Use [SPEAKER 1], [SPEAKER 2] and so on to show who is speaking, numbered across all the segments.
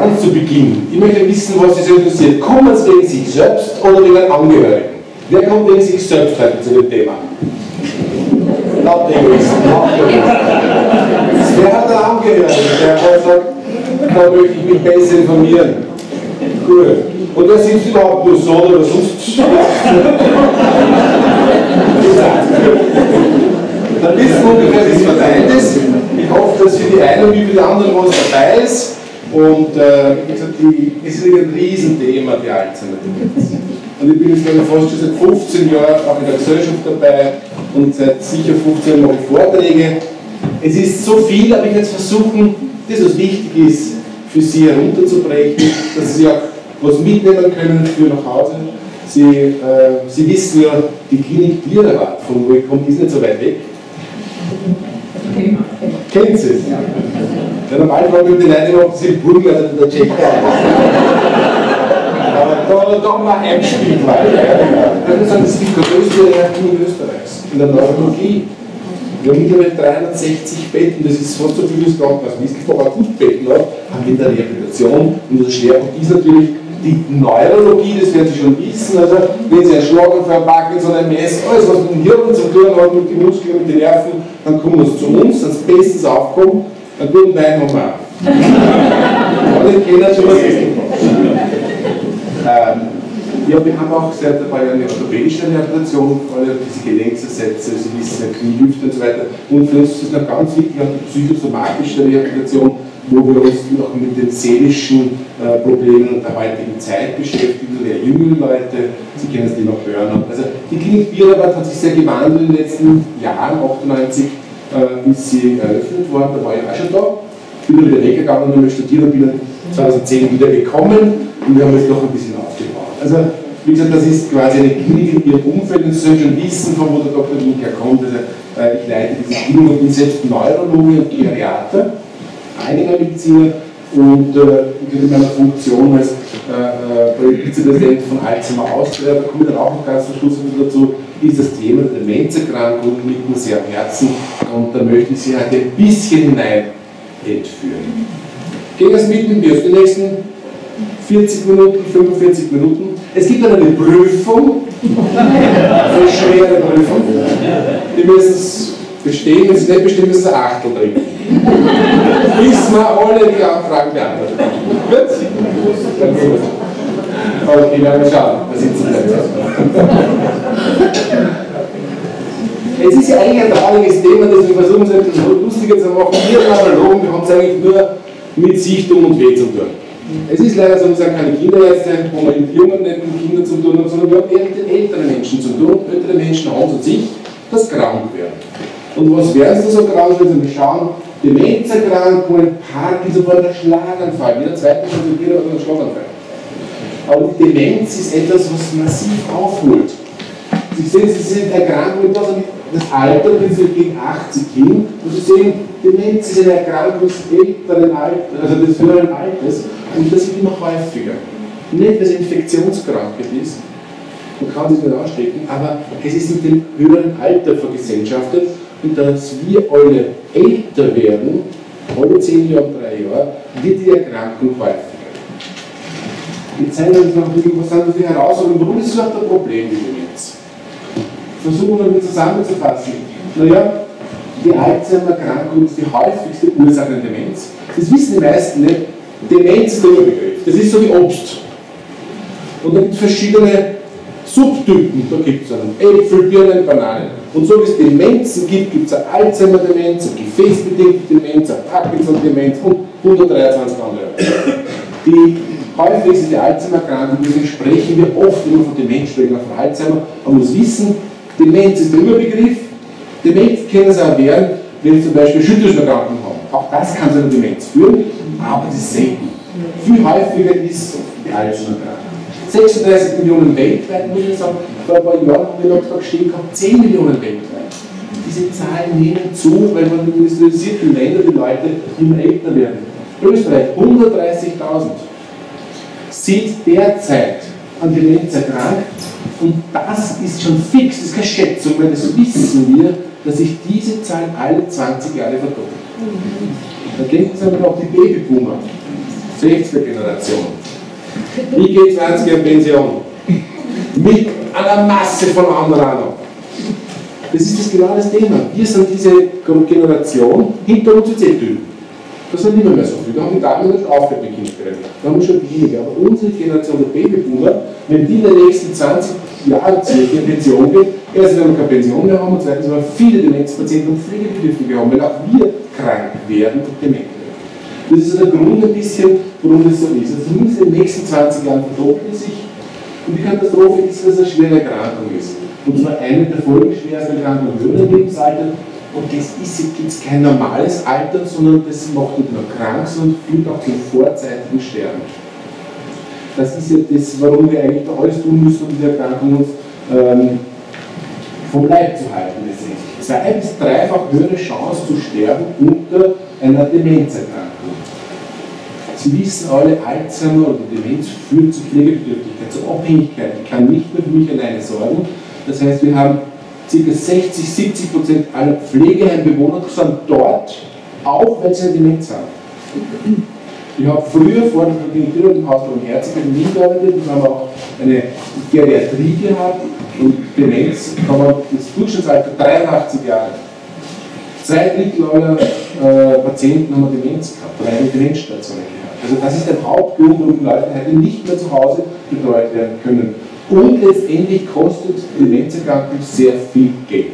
[SPEAKER 1] ganz zu Beginn, ich möchte wissen, was Sie so interessiert. Kommen Sie wegen sich selbst oder wegen einem Angehörigen? Wer kommt wegen sich selbst heute zu dem Thema? Laut Egoisten. Wer hat einen Angehörigen, der sagt, da möchte ich mich besser informieren? Gut. Und wer sitzt überhaupt nur so oder sonst? Dann wissen wir ungefähr, wie es verteilt ist. Ich hoffe, dass für die einen wie für die anderen was dabei ist. Und äh, wie gesagt, die, es ist ein Riesenthema, die Alzheimer-Demenz. Und ich bin jetzt ich fast schon seit 15 Jahren auch in der Gesellschaft dabei und seit sicher 15 Jahren mache ich Vorträge. Es ist so viel, aber ich werde versuchen, das, was wichtig ist, für Sie herunterzubrechen, dass Sie auch was mitnehmen können für nach Hause. Sie, äh, Sie wissen ja, die Klinik Bierwart, von wo ich komme, ist nicht so weit weg. Kennen Sie es? Ja. Burger oder der Checker Aber da, haben wir ein. Ja, genau. Das ist die größte Klinik Österreichs in der Neurologie. Wir haben mittlerweile 360 Betten, das ist fast so viel wie das Krankenhaus Mistelbach auch gut Betten hat, haben wir in der Rehabilitation. Und der Schwerpunkt ist natürlich die Neurologie, das werden Sie schon wissen, also wenn Sie einen Schlaganfall, Parkinson, MS, alles was mit dem Hirn zu tun hat, mit den Muskeln, mit den Nerven, dann kommen Sie zu uns, dann bestens aufkommen, Wein haben wir auch. Alle kennen schon was. Ähm, ja, wir haben auch paar Jahren eine orthopädische Rehabilitation, vor allem diese Gelenksersätze, Sie wissen, Kniehüfte und so weiter. Und für uns ist noch ganz wichtig auch die psychosomatische Rehabilitation, wo wir uns noch mit den seelischen äh, Problemen der heutigen Zeit beschäftigen, der jüngeren Leute, Sie kennen das Thema Burnout. Also die Klinik Bierarbeit hat sich sehr gewandelt in den letzten Jahren, 98 äh, ist sie eröffnet worden, da war ich auch schon da, bin dann wieder weggegangen und habe studiert und bin dann 2010 wieder gekommen und wir haben jetzt noch ein bisschen aufgebaut. Also wie gesagt, das ist quasi eine Klinik in ihrem Umfeld und Sie sollen schon wissen, von wo der Dr. Link herkommt. Also, äh, ich leite diese Klinik und bin selbst Neurologe und Geriater einiger Mediziner und äh, in meiner Funktion als äh, äh Vizepräsident von Alzheimer Austria, da komme ich dann auch noch ganz zum Schluss dazu, ist das Thema der Demenzerkrankung liegt mir sehr am Herzen und da möchte ich Sie heute ein bisschen hinein entführen. Gehen wir es mit in die nächsten 40 Minuten, 45 Minuten. Es gibt dann eine Prüfung, eine schwere Prüfung. Die müssen bestehen, es nicht müssen Sie ein Achtel trinken. Bis wir alle die Anfragen beantwortet haben. Gut? Dann gut. Okay, werden wir schauen. Da sitzen Es ist ja eigentlich ein trauriges Thema, das wir versuchen, es etwas lustiger zu machen. Wir wir haben es eigentlich nur mit Sichtung und Weh zu tun. Es ist leider so, wir sind keine Kinderärzte, wo wir mit jungen, netten Kindern zu tun haben, sondern wir haben eher mit den älteren Menschen zu tun. Ältere Menschen haben zu sich das krank werden. Und was es da so krank, wenn Sie schauen, Demenzerkrankungen, Parkinson, vor der Schlaganfall, jeder zweite Konsultierer hat einen Schlaganfall. Aber die Demenz ist etwas, was massiv aufholt. Sie sehen, Sie sind Erkrankungen, das Alter bringt gegen 80 hin, und Sie sehen, Demenz ist eine Erkrankung des älteren Alters, also des höheren Alters, und das wird immer häufiger. Nicht, weil es Infektionskrankheit ist, man kann sich nicht anstecken, aber es ist mit dem höheren Alter vergesellschaftet dass wir alle älter werden, alle zehn Jahre, drei Jahre, wird die Erkrankung häufiger. Jetzt zeigen wir uns noch ein was sind die Herausforderungen, warum ist überhaupt ein Problem, die Demenz? Versuchen wir mal zusammenzufassen. Naja, die Alzheimer-Erkrankung ist die häufigste Ursache der Demenz. Das wissen die meisten nicht. Demenz ist der Überbegriff. Das ist so wie Obst. Und da gibt es verschiedene Subtypen. Da gibt es einen Äpfel, Birnen, Bananen. Und so wie es Demenzen gibt, gibt es eine Alzheimer-Demenz, eine gefäßbedingte Demenz, eine Parkinson-Demenz und 123 andere. Die häufigste Alzheimer-Erkrankung, deswegen sprechen wir oft immer von Demenz, sprechen wir von Alzheimer. Man muss wissen, Demenz ist der Überbegriff. Demenz können Sie auch werden, wenn Sie zum Beispiel Schüttelschmerkrankungen haben. Auch das kann zu einer Demenz führen, aber das ist selten. Viel häufiger ist die Alzheimer-Erkrankung. 36 Millionen weltweit, muss ich sagen. Vor ein paar Jahren haben wir noch da stehen gehabt, 10 Millionen weltweit. Diese Zahlen nehmen zu, weil man in industrialisierten Ländern die Leute immer älter werden. Österreich 130.000 sind derzeit an Demenz erkrankt und das ist schon fix, das ist keine Schätzung, weil das wissen wir, dass sich diese Zahl alle 20 Jahre verdoppelt. Da denken Sie aber auch die Babyboomer. 60er Generation. Ich gehe 20 Jahre Pension. Mit einer Masse von anderen auch noch. Das ist das genau Thema. Wir sind diese Generation hinter uns typen Das sind nicht mehr, so viele. Da haben die Damen nicht aufgehört mit Kinderkriegen. Da haben wir schon weniger. Aber unsere Generation der Babyboomer, wenn die in den nächsten 20 Jahren in Pension geht, erstens werden wir keine Pension mehr haben und zweitens werden viele Demenzpatienten und Pflegebedürftige haben, weil auch wir krank werden und dement. Das ist der Grund ein bisschen, warum das so ist. Also zumindest in den nächsten 20 Jahren verdoppelt sich und die Katastrophe ist, dass es eine schwere Erkrankung ist. Und zwar eine der folgenschwersten Erkrankungen im Lebensalter. Und das ist jetzt kein normales Alter, sondern das macht nicht nur krank, sondern führt auch zum vorzeitigen Sterben. Das ist ja das, warum wir eigentlich da alles tun müssen, um diese Erkrankung uns ähm, vom Leib zu halten. Zwei bis dreifach höhere Chance zu sterben unter einer Demenzerkrankung. Sie wissen alle, Alzheimer oder Demenz führt zu Pflegebedürftigkeit, zu Abhängigkeit. Ich kann nicht mehr für mich alleine sorgen. Das heißt, wir haben ca. 60, 70 Prozent aller Pflegeheimbewohner sind dort, auch weil sie eine Demenz haben. Ich habe früher vor der Klinik im Haus beim Herzog in Wien gearbeitet und haben auch eine Geriatrie gehabt und Demenz haben wir das Durchschnittsalter 83 Jahre. Zwei Drittel aller äh, Patienten haben Demenz gehabt, drei Demenzstationen. Also das ist der Hauptgrund, warum Leute heute nicht mehr zu Hause betreut werden können. Und letztendlich kostet Demenzerkrankung sehr viel Geld.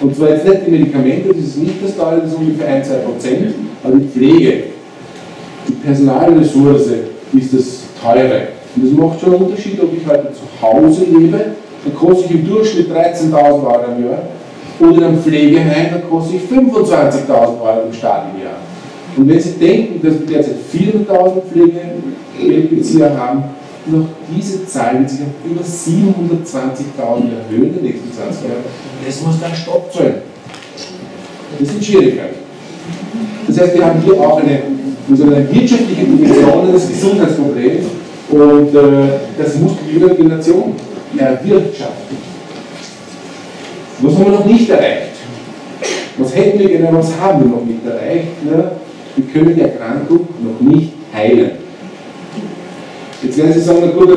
[SPEAKER 1] Und zwar jetzt nicht die Medikamente, das ist nicht das Teil, das ist ungefähr 1-2%, aber die Pflege, die Personalressource ist das teure. Und das macht schon einen Unterschied, ob ich heute zu Hause lebe, dann kostet ich im Durchschnitt 13.000 Euro im Jahr, oder in einem Pflegeheim, dann kostet ich 25.000 Euro im Staat im Jahr. Und wenn Sie denken, dass wir derzeit 400.000 Pflegebezieher haben, noch diese Zahl wird sich auf über 720.000 erhöhen in den nächsten 20 Jahren, das muss dann Stopp sein. Das sind Schwierigkeiten. Das heißt, wir haben hier auch eine, eine wirtschaftliche Dimension des Gesundheitsproblems und äh, das muss die jüngere Generation erwirtschaften. Was haben wir noch nicht erreicht? Was hätten wir gerne, was haben wir noch nicht erreicht? Ne? Wir können die Erkrankung noch nicht heilen. Jetzt werden Sie sagen, na gut,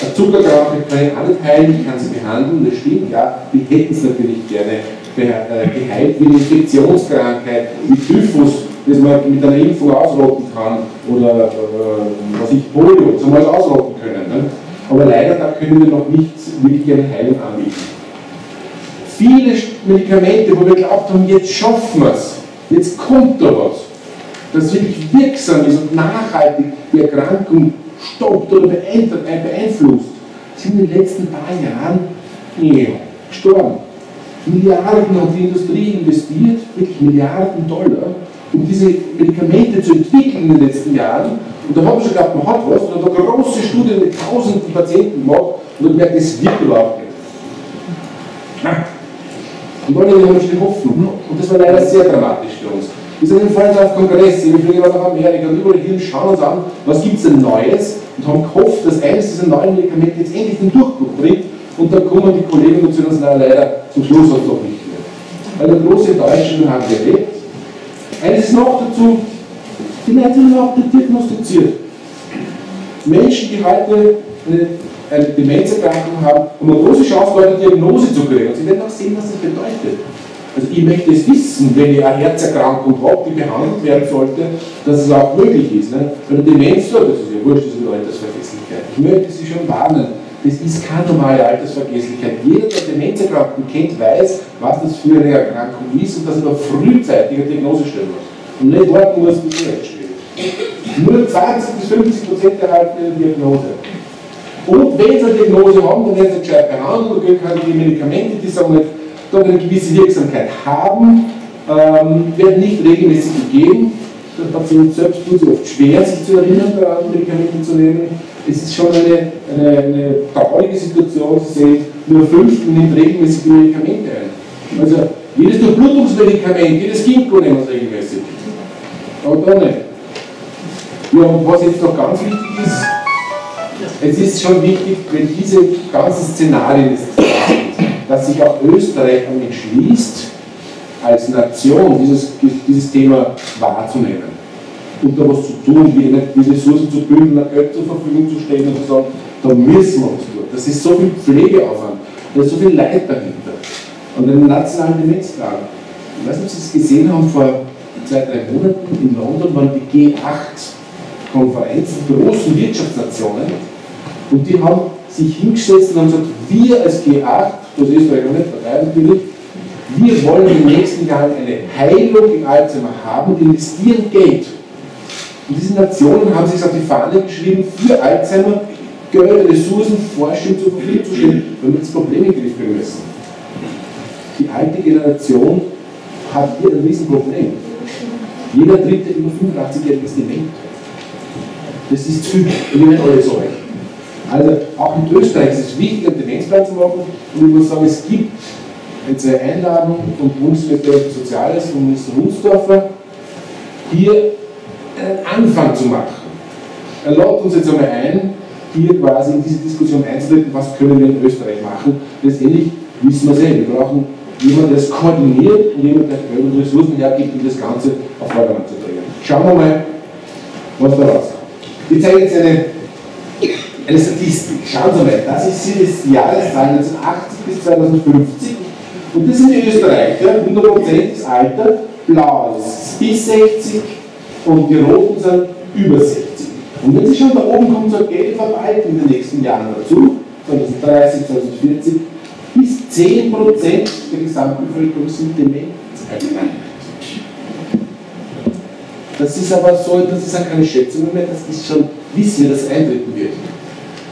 [SPEAKER 1] eine Zuckerkrankheit kann ich auch heilen, ich kann sie behandeln, das stimmt, ja, wir hätten es natürlich gerne äh, geheilt, wie eine Infektionskrankheit, wie Typhus, das man mit einer Impfung ausrotten kann, oder äh, was ich, Polio, zum Beispiel ausrotten können. Ne? Aber leider, da können wir noch nicht wirklich eine Heilung anbieten. Viele Medikamente, wo wir glaubt haben, jetzt schaffen wir es, jetzt kommt da was, das wirklich wirksam ist und nachhaltig die Erkrankung stoppt oder beeinflusst, sind in den letzten paar Jahren ja, gestorben. Milliarden hat die Industrie investiert, wirklich Milliarden Dollar, um diese Medikamente zu entwickeln in den letzten Jahren. Und da hat man schon gedacht, man hat was, und hat eine große Studie mit tausenden Patienten gemacht und hat gemerkt, das wird überhaupt nicht. Und dann haben wir schon Hoffnung. Und das war leider sehr dramatisch für uns. Wir sind im Freundschaftskongress, wir fliegen nach Amerika und überall hin schauen uns an, was gibt es denn Neues und haben gehofft, dass eines dieser neuen Medikamente jetzt endlich den Durchbruch bringt und dann kommen die Kollegen dazu uns leider zum Schluss hat doch nicht mehr. Eine große Enttäuschung haben wir erlebt. Eines noch dazu, die Leute sind überhaupt nicht diagnostiziert. Menschen, die heute eine, eine Demenzerkrankung haben, haben eine große Chance, eine Diagnose zu kriegen. Und sie werden auch sehen, was das bedeutet. Also ich möchte es wissen, wenn ich eine Herzerkrankung habe, die behandelt werden sollte, dass es auch möglich ist. Ne? Bei der Demenz, das ist ja wurscht, das ist eine Altersvergesslichkeit. Ich möchte Sie schon warnen, das ist keine normale Altersvergesslichkeit. Jeder, der Demenzerkrankten kennt, weiß, was das für eine Erkrankung ist und dass er frühzeitig eine Diagnose stellen muss. Und nicht warten muss, bis recht steht. Nur 20 bis 50 Prozent erhalten eine Diagnose. Und wenn sie eine Diagnose haben, dann werden sie gescheit behandelt und können die Medikamente, die sagen doch eine gewisse Wirksamkeit haben, ähm, werden nicht regelmäßig gegeben. Der Patient selbst tut sich oft schwer, sich zu erinnern, daran Medikamente zu nehmen. Es ist schon eine, eine, eine traurige Situation, Sie sehen, nur Fünftel nimmt regelmäßig Medikamente ein. Also jedes Durchblutungsmedikament, jedes Ginkgo nehmen wir regelmäßig. Da nicht. Ja, und was jetzt noch ganz wichtig ist, es ist schon wichtig, wenn diese ganzen Szenarien, dass sich auch Österreich entschließt, als Nation dieses, dieses Thema wahrzunehmen. und da was zu tun, wie die Ressourcen zu bündeln, Geld zur Verfügung zu stellen und zu sagen, da müssen wir was tun. Das ist so viel Pflegeaufwand, da ist so viel Leid dahinter. Und einen nationalen Demenzplan. Ich weiß nicht, ob Sie es gesehen haben, vor zwei, drei Monaten in London waren die G8-Konferenzen großen Wirtschaftsnationen und die haben sich hingesetzt und haben gesagt, wir als G8, das ist auch nicht dabei natürlich, wir wollen in den nächsten Jahren eine Heilung im Alzheimer haben und investieren Geld. Und diese Nationen haben sich auf die Fahne geschrieben, für Alzheimer Geld, Ressourcen, Forschung zur Verfügung zu stellen, wenn wir das Problem in den Griff kriegen müssen. Die alte Generation hat hier ein Riesenproblem. Jeder dritte über 85-Jährige ist dement. Das ist viel, und ich meine alle so. Also auch in Österreich ist es wichtig, einen Demenzplan zu machen. Und ich muss sagen, es gibt jetzt eine Einladung vom Bundesministerium für Soziales, vom Minister Hunsdorfer, hier einen Anfang zu machen. Er lädt uns jetzt einmal ein, hier quasi in diese Diskussion einzutreten, was können wir in Österreich machen. Letztendlich wissen wir sehen, wir brauchen jemanden, der es koordiniert und jemanden, der und Ressourcen hergibt, um das Ganze auf Vordermann zu bringen. Schauen wir mal, was da rauskommt. Ich zeige jetzt eine, eine Statistik. Schauen Sie mal, das ist die Jahreszahl 1980 bis 2050 und das sind die Österreicher, 100% ist Alter, blau bis 60 und die roten sind über 60. Und wenn Sie schon da oben kommt, so ein Geldverwalt in den nächsten Jahren dazu, 2030, 2040, bis 10% der Gesamtbevölkerung sind demenzerkrankt. Das ist aber so, das ist auch keine Schätzung mehr, das ist schon, wissen wir, dass es eintreten wird.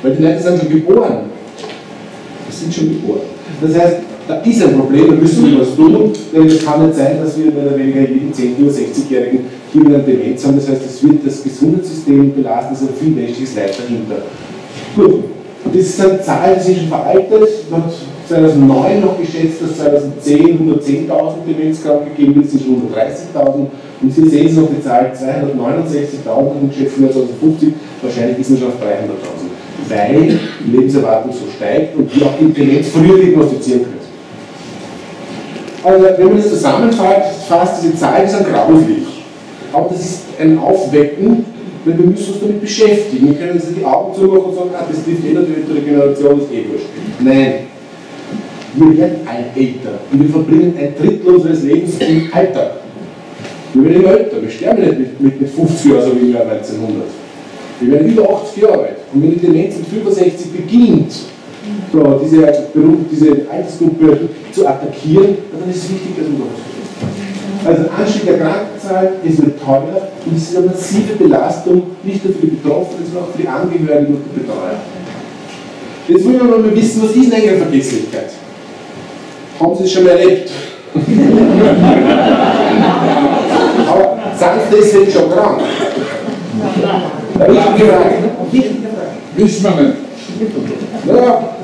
[SPEAKER 1] Weil die Leute sind schon geboren. Die sind schon geboren. Das heißt, da ist ein Problem, da müssen wir was tun, denn es kann nicht sein, dass wir mehr oder weniger jeden 10- oder 60-Jährigen hier mit einer Demenz haben. Das heißt, es wird das Gesundheitssystem belasten, es ist viel menschliches Leid dahinter. Gut, das sind Zahlen, die sind schon veraltet. Man hat 2009 noch geschätzt, dass 2010 110.000 Demenzkranke gegeben wird, sind schon 130.000. Und Sie sehen es noch die Zahl 269.000 und wir 2050, wahrscheinlich ist man schon auf 300.000. Weil die Lebenserwartung so steigt und wir auch Demenz früher diagnostizieren können. Also, wenn man das zusammenfasst, diese Zahlen sind grauslich. Aber das ist ein Aufwecken, weil wir müssen uns damit beschäftigen. Wir können jetzt die Augen zumachen und sagen, ah, das trifft jeder die ältere Generation, ist eh wurscht. Nein. Wir werden älter und wir verbringen ein Drittel unseres Lebens im Alter. Wir werden immer älter, wir sterben nicht mit, mit, mit 50 Jahren, so wie im Jahr 1900. Wir werden über 80 Jahre alt. Und wenn die Demenz mit 65 beginnt, so, diese, diese Altersgruppe zu attackieren, dann ist es wichtig, dass man tut. Also Anstieg der Krankenzahl ist nicht teuer und es ist eine massive Belastung, nicht nur für die Betroffenen, sondern auch für die Angehörigen und die Betreuer. Jetzt wollen wir mal wissen, was ist denn eigentlich Vergesslichkeit? Haben Sie es schon mal erlebt? Aber sind deswegen schon krank? Ich gefragt.
[SPEAKER 2] Wissen wir nicht.
[SPEAKER 1] Naja,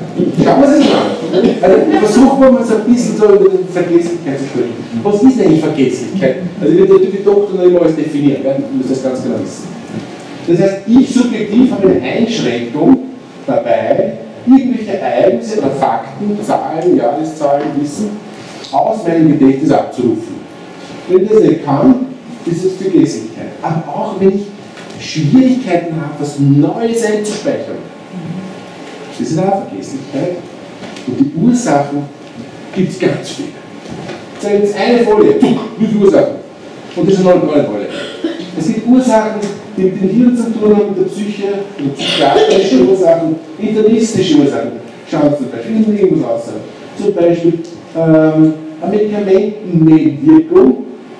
[SPEAKER 1] schauen wir es uns an. Also versuchen wir mal so ein bisschen so über die Vergesslichkeit zu sprechen. Was ist eigentlich Vergesslichkeit? Also ich werde die Doktor noch immer alles definieren, ja? ich muss das ganz genau wissen. Das heißt, ich subjektiv habe eine Einschränkung dabei, irgendwelche Ereignisse oder Fakten, Zahlen, Jahreszahlen, Wissen aus meinem Gedächtnis abzurufen. Wenn ich das nicht kann, ist es Vergesslichkeit. Aber auch wenn ich Schwierigkeiten habe, was Neues einzuspeichern, das ist auch Vergesslichkeit. Und die Ursachen gibt es ganz viele. Ich zeige jetzt eine Folie, wie viele Ursachen? Und das ist noch eine Rolle. Es gibt Ursachen, die mit dem Hirn zu tun haben, mit der Psyche, mit psychiatrische Ursachen, internistische Ursachen. Schauen Sie zum Beispiel, irgendwas aussagen. Zum Beispiel ähm, eine Medikamentennebenwirkung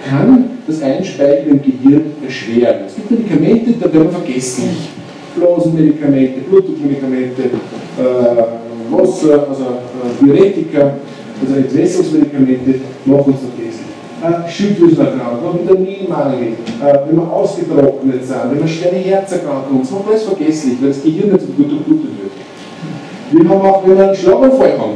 [SPEAKER 1] kann das Einspeichern im Gehirn erschweren. Es gibt Medikamente, da werden wir vergesslich. Blasenmedikamente, Blutdruckmedikamente, äh, Wasser, also äh, Diuretika, also Entwässerungsmedikamente machen uns vergessen. Äh, Schilddrüsenerkrankung, Vitaminmangel, äh, wenn wir ausgetrocknet sind, wenn wir schwere Herzerkrankungen, das macht alles vergesslich, weil das Gehirn nicht so gut durchblutet wird. Wir haben auch, wenn wir einen Schlaganfall haben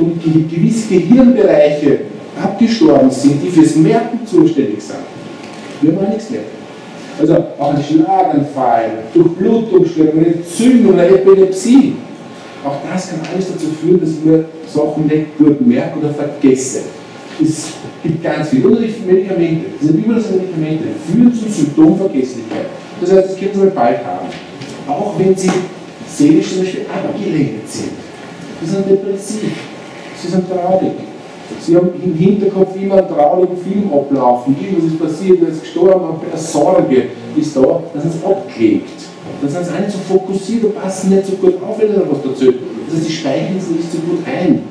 [SPEAKER 1] und gewisse Gehirnbereiche abgestorben sind, die fürs Merken zuständig sind, wir auch nichts mehr. Also auch ein Schlaganfall, Durchblutungsstörung, eine Entzündung, eine Epilepsie. Auch das kann alles dazu führen, dass ich mir Sachen nicht gut merke oder vergesse. Es gibt ganz viele. Und die Medikamente, diese überlassenen Medikamente führen zu Symptomvergesslichkeit. Das heißt, das können Sie bald haben. Auch wenn Sie seelisch zum Beispiel abgelenkt sind. Sie sind depressiv. Sie sind traurig. Sie haben im Hinterkopf immer einen traurigen Film ablaufen. Irgendwas ist passiert, er ist gestorben, eine Sorge ist da. Dann sind sie abgeklebt. Dann sind sie auch so fokussiert und passen nicht so gut auf, wenn er was dazu. Das heißt, sie speichern es nicht so gut ein.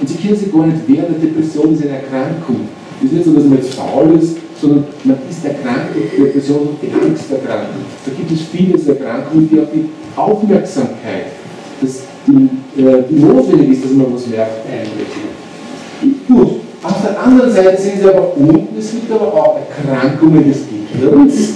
[SPEAKER 1] Und sie können sich gar nicht wehren, eine Depression ist eine Erkrankung. Es ist nicht so, dass man jetzt faul ist, sondern man ist erkrankt durch Depression und die Angst erkrankt. Da gibt es viele Erkrankungen, die auf die Aufmerksamkeit, dass die, äh, die notwendig ist, dass man was merkt, einwirken. Auf der anderen Seite sehen Sie aber unten, es gibt aber auch Erkrankungen des Gehirns,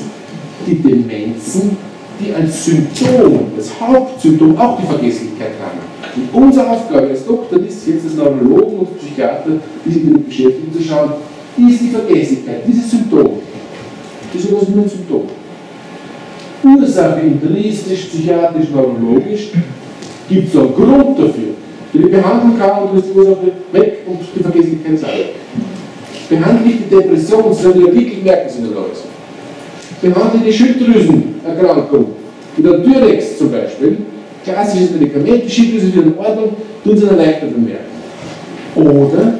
[SPEAKER 1] die Demenzen, die als Symptom, das Hauptsymptom auch die Vergesslichkeit haben. Und unsere Aufgabe als Doktor ist jetzt als Neurologen und Psychiater, die sich damit beschäftigen, zu schauen, ist die Vergesslichkeit, dieses Symptom. Das ist was nur ein Symptom. Ursache internistisch, psychiatrisch, neurologisch, gibt es einen Grund dafür, die behandeln kann und ist die Ursache weg und die Vergesslichkeit ist weg. Behandle die Depression, das sind die Artikel, merken Sie nicht alles. Behandle die Schilddrüsenerkrankung, wie der Tyrex zum Beispiel, klassisches Medikament, die Schilddrüse wieder in Ordnung, tun Sie dann leichter bemerken. Oder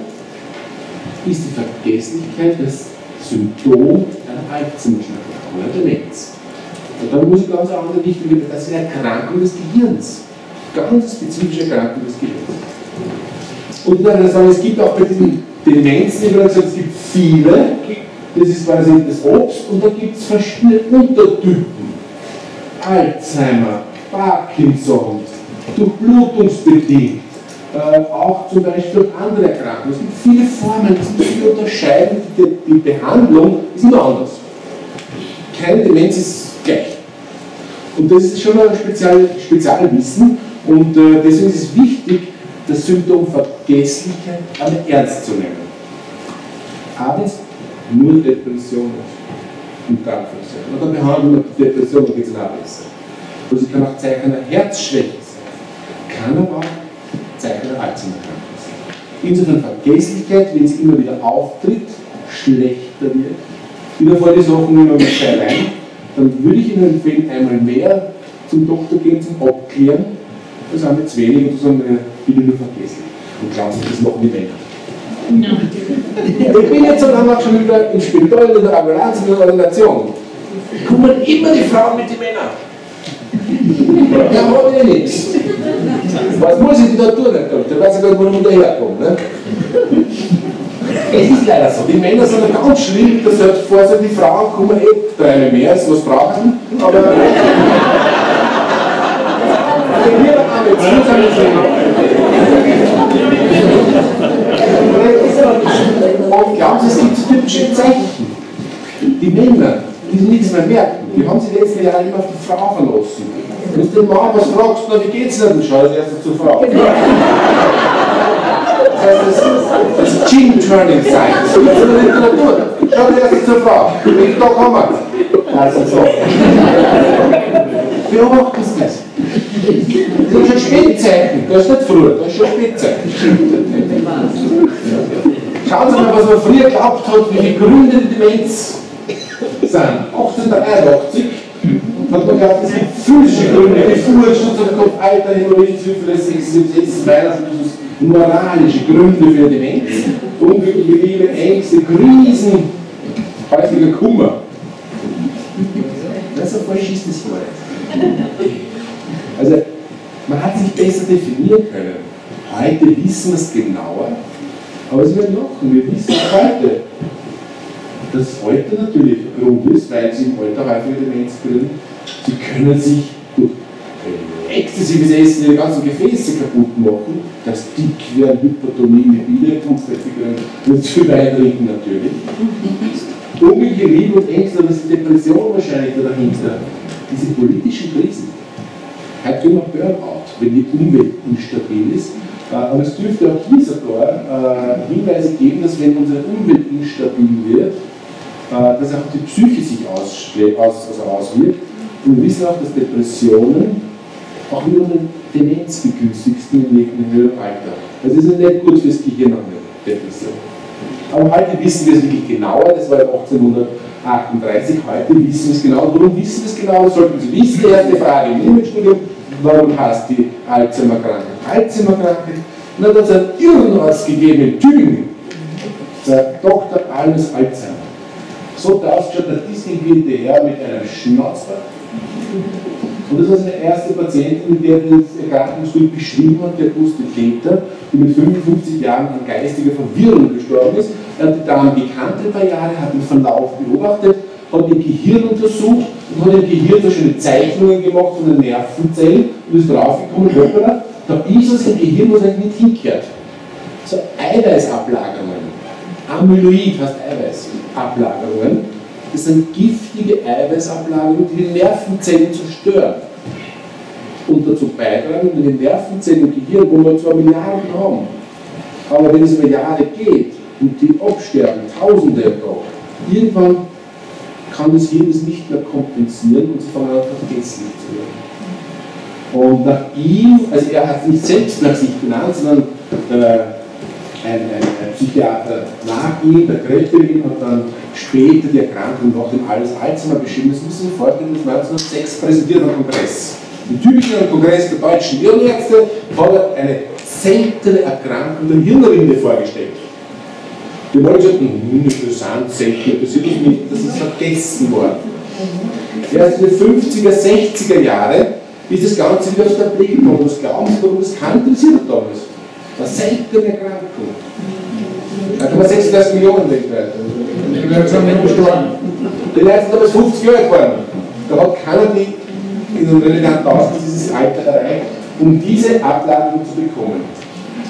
[SPEAKER 1] ist die Vergesslichkeit das Symptom einer Alzheimer-Erkrankung, einer Demenz. Und dann muss ich ganz andere gehen, das ist eine Erkrankung des Gehirns. Ganz spezifische Erkrankung des Gehirns. Und dann sagen, es gibt auch bei diesen Demenzen, ich gesagt, es gibt viele, das ist quasi das Obst, und da gibt es verschiedene Untertypen. Alzheimer, Parkinson, durchblutungsbedingt, äh, auch zum Beispiel andere Erkrankungen. Es gibt viele Formen, das müssen wir unterscheiden, die, die Behandlung ist immer anders. Keine Demenz ist gleich. Und das ist schon ein Spezial, Spezialwissen und äh, deswegen ist es wichtig, das Symptom Vergesslichkeit alle ernst zu nehmen. Aber es nur Depression und Krankheiten. Und dann behandeln wir die Depression, dann geht es auch besser. Also kann auch Zeichen einer Herzschwäche sein, kann aber auch Zeichen einer Alzheimer-Krankheit sein. Insofern Vergesslichkeit, wenn sie immer wieder auftritt, schlechter wird. Wieder vor die Sachen nehmen wir mit allein, dann würde ich Ihnen empfehlen, einmal mehr zum Doktor gehen, zum Abklären. Das haben wir zu wenig und das haben wir wieder nur vergessen. Und glauben Sie, das machen die Männer. Ich bin jetzt so lange schon wieder im Spital, in der Ambulanz, in der Ordination. Kommen immer die Frauen mit den Männern. Ja, habe ich ja nichts. Was muss ich da tun? Da weiß ich gar nicht, wo ich daherkomme. Ne? Es ist leider so. Die Männer sind ganz schlimm, das hört vor sich, die Frauen kommen eh drei mehr, als was brauchen. Aber. Und glauben Sie, es gibt typische Zeichen. Die Männer, die nichts mehr merken, die haben sich letzten Jahre immer auf die Frau verlassen. Wenn du den Mann was fragst, na, wie geht's denn? Schau das erst zur Frau. Das heißt, das, das Gene-Turning sein. Das es in der Literatur. Schau dir das zur Frau. Welchen Tag haben wir? Also so. Beobachten Sie das. Das ist schon Spätzeichen. Das ist nicht früher, das ist schon Spätzeichen. Schauen Sie mal, was man früher geglaubt hat, viele Gründe die Demenz sind. 1883 hat man geglaubt, es gibt physische Gründe, wie Fuhr, Schutz auf Kopf, Alter, Hämorrhoiden, Syphilis, Sexualität, Weihnachtsblues, moralische Gründe für Demenz, unglückliche Liebe, Ängste, Krisen, häufiger Kummer. Das ist falsch ist das nicht. Also, man hat sich besser definieren können. Heute wissen wir es genauer, aber es wird noch, wir wissen auch heute, dass Alter natürlich Grund ist, weil sie im Alter häufiger Demenz kriegen. Sie können sich durch exzessives Essen ihre ganzen Gefäße kaputt machen, das dick werden, Hypertonie, mobile, Blutfettigkeit, und zu weit trinken natürlich. Unglückliche Liebe und Ängste, es ist Depression wahrscheinlich dahinter. Diese politischen Krisen. Heute immer Burnout, wenn die Umwelt instabil ist. Äh, aber es dürfte auch hier sogar äh, Hinweise geben, dass wenn unsere Umwelt instabil wird, äh, dass auch die Psyche sich also auswirkt. Und wir wissen auch, dass Depressionen auch wieder den Demenz begünstigsten in höherem Alter. Also es ist nicht gut fürs Gehirn eine Depression. Aber heute wissen wir es wirklich genauer, das war 1838, heute wissen wir es genau. Warum wissen wir es genau? Das sollten Sie wissen. Erste Frage im Imagestudien, warum heißt die Alzheimer-Krankheit Alzheimer-Krankheit? Na, da hat Irrenarzt gegeben in Tübingen, der Dr. Almes Alzheimer. So hat ausgeschaut, der Herr mit einem Schnauzbart. Und das war seine erste Patientin, mit der das Erkrankungsbild beschrieben hat, der Gustav Täter, die mit 55 Jahren an geistiger Verwirrung gestorben ist. Er hat die Dame gekannt ein paar Jahre, hat den Verlauf beobachtet, hat ihr Gehirn untersucht und hat im Gehirn verschiedene Zeichnungen gemacht von den Nervenzellen und ist draufgekommen, hoppala, da ist was im Gehirn, was eigentlich nicht hinkehrt. So Eiweißablagerungen. Amyloid heißt Eiweißablagerungen. Das sind giftige Eiweißablagerungen, die die Nervenzellen zerstören und dazu beitragen, wenn die Nervenzellen im Gehirn, wo wir zwar Milliarden haben, aber wenn es über Jahre geht und die absterben, Tausende am Tag, irgendwann kann das Hirn das nicht mehr kompensieren und sie fangen an vergesslich zu werden. Und nach ihm, also er hat nicht selbst nach sich benannt, sondern äh, ein, ein, ein, Psychiater nach ihm, der Kräfterin, hat dann später die Erkrankung nach dem alles Alzheimer beschrieben. Das müssen Sie sich vorstellen, das 1906 präsentiert am Kongress. Im typischen Kongress der deutschen Hirnärzte er eine seltene Erkrankung der Hirnrinde vorgestellt. Die haben gesagt, hm, interessant, selten, interessiert uns nicht, das ist vergessen worden. Erst in den 50er, 60er Jahre ist das Ganze wieder aufs Tapet gekommen. Was glauben Sie, warum das keinen interessiert hat damals? Eine seltene Erkrankung. Da kann man 36 Millionen weltweit. Die Leute sind gestorben. Die Leute sind damals 50 Jahre geworden. Da hat keiner die in einem relevanten Ausmaß dieses Alter erreicht, um diese Abladung zu bekommen.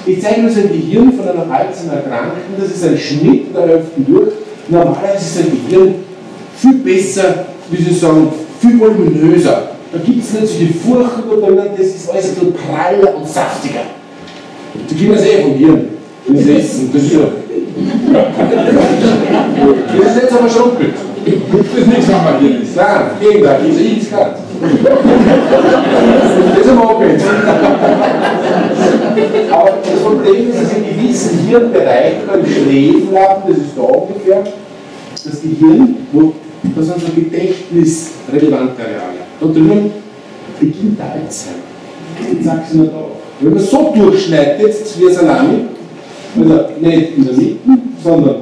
[SPEAKER 1] Ich zeige uns ein Gehirn von einer Alzheimer Erkrankten, das ist ein Schnitt der Hälfte durch. Normalerweise ist ein Gehirn viel besser, wie Sie sagen, viel voluminöser. Da gibt es nicht solche Furchen da drinnen, das ist alles ein praller und saftiger. Die kennen das eh vom Hirn, wenn sie essen. Das ist ja. Das ist jetzt aber schrumpelt. Das ist nichts, was man hier ist. Nein, Gegenteil, das ist eiskalt. Das ist aber okay. Aber das Problem ist, dass in gewissen Hirnbereichen, beim Schläfenlappen, das ist da ungefähr, das Gehirn, wo das sind so gedächtnisrelevante Areale. Da drinnen beginnt der Alzheimer. Jetzt sagst du mir da. Wenn man so durchschneidet, wie Salami, also nicht in der Mitte, sondern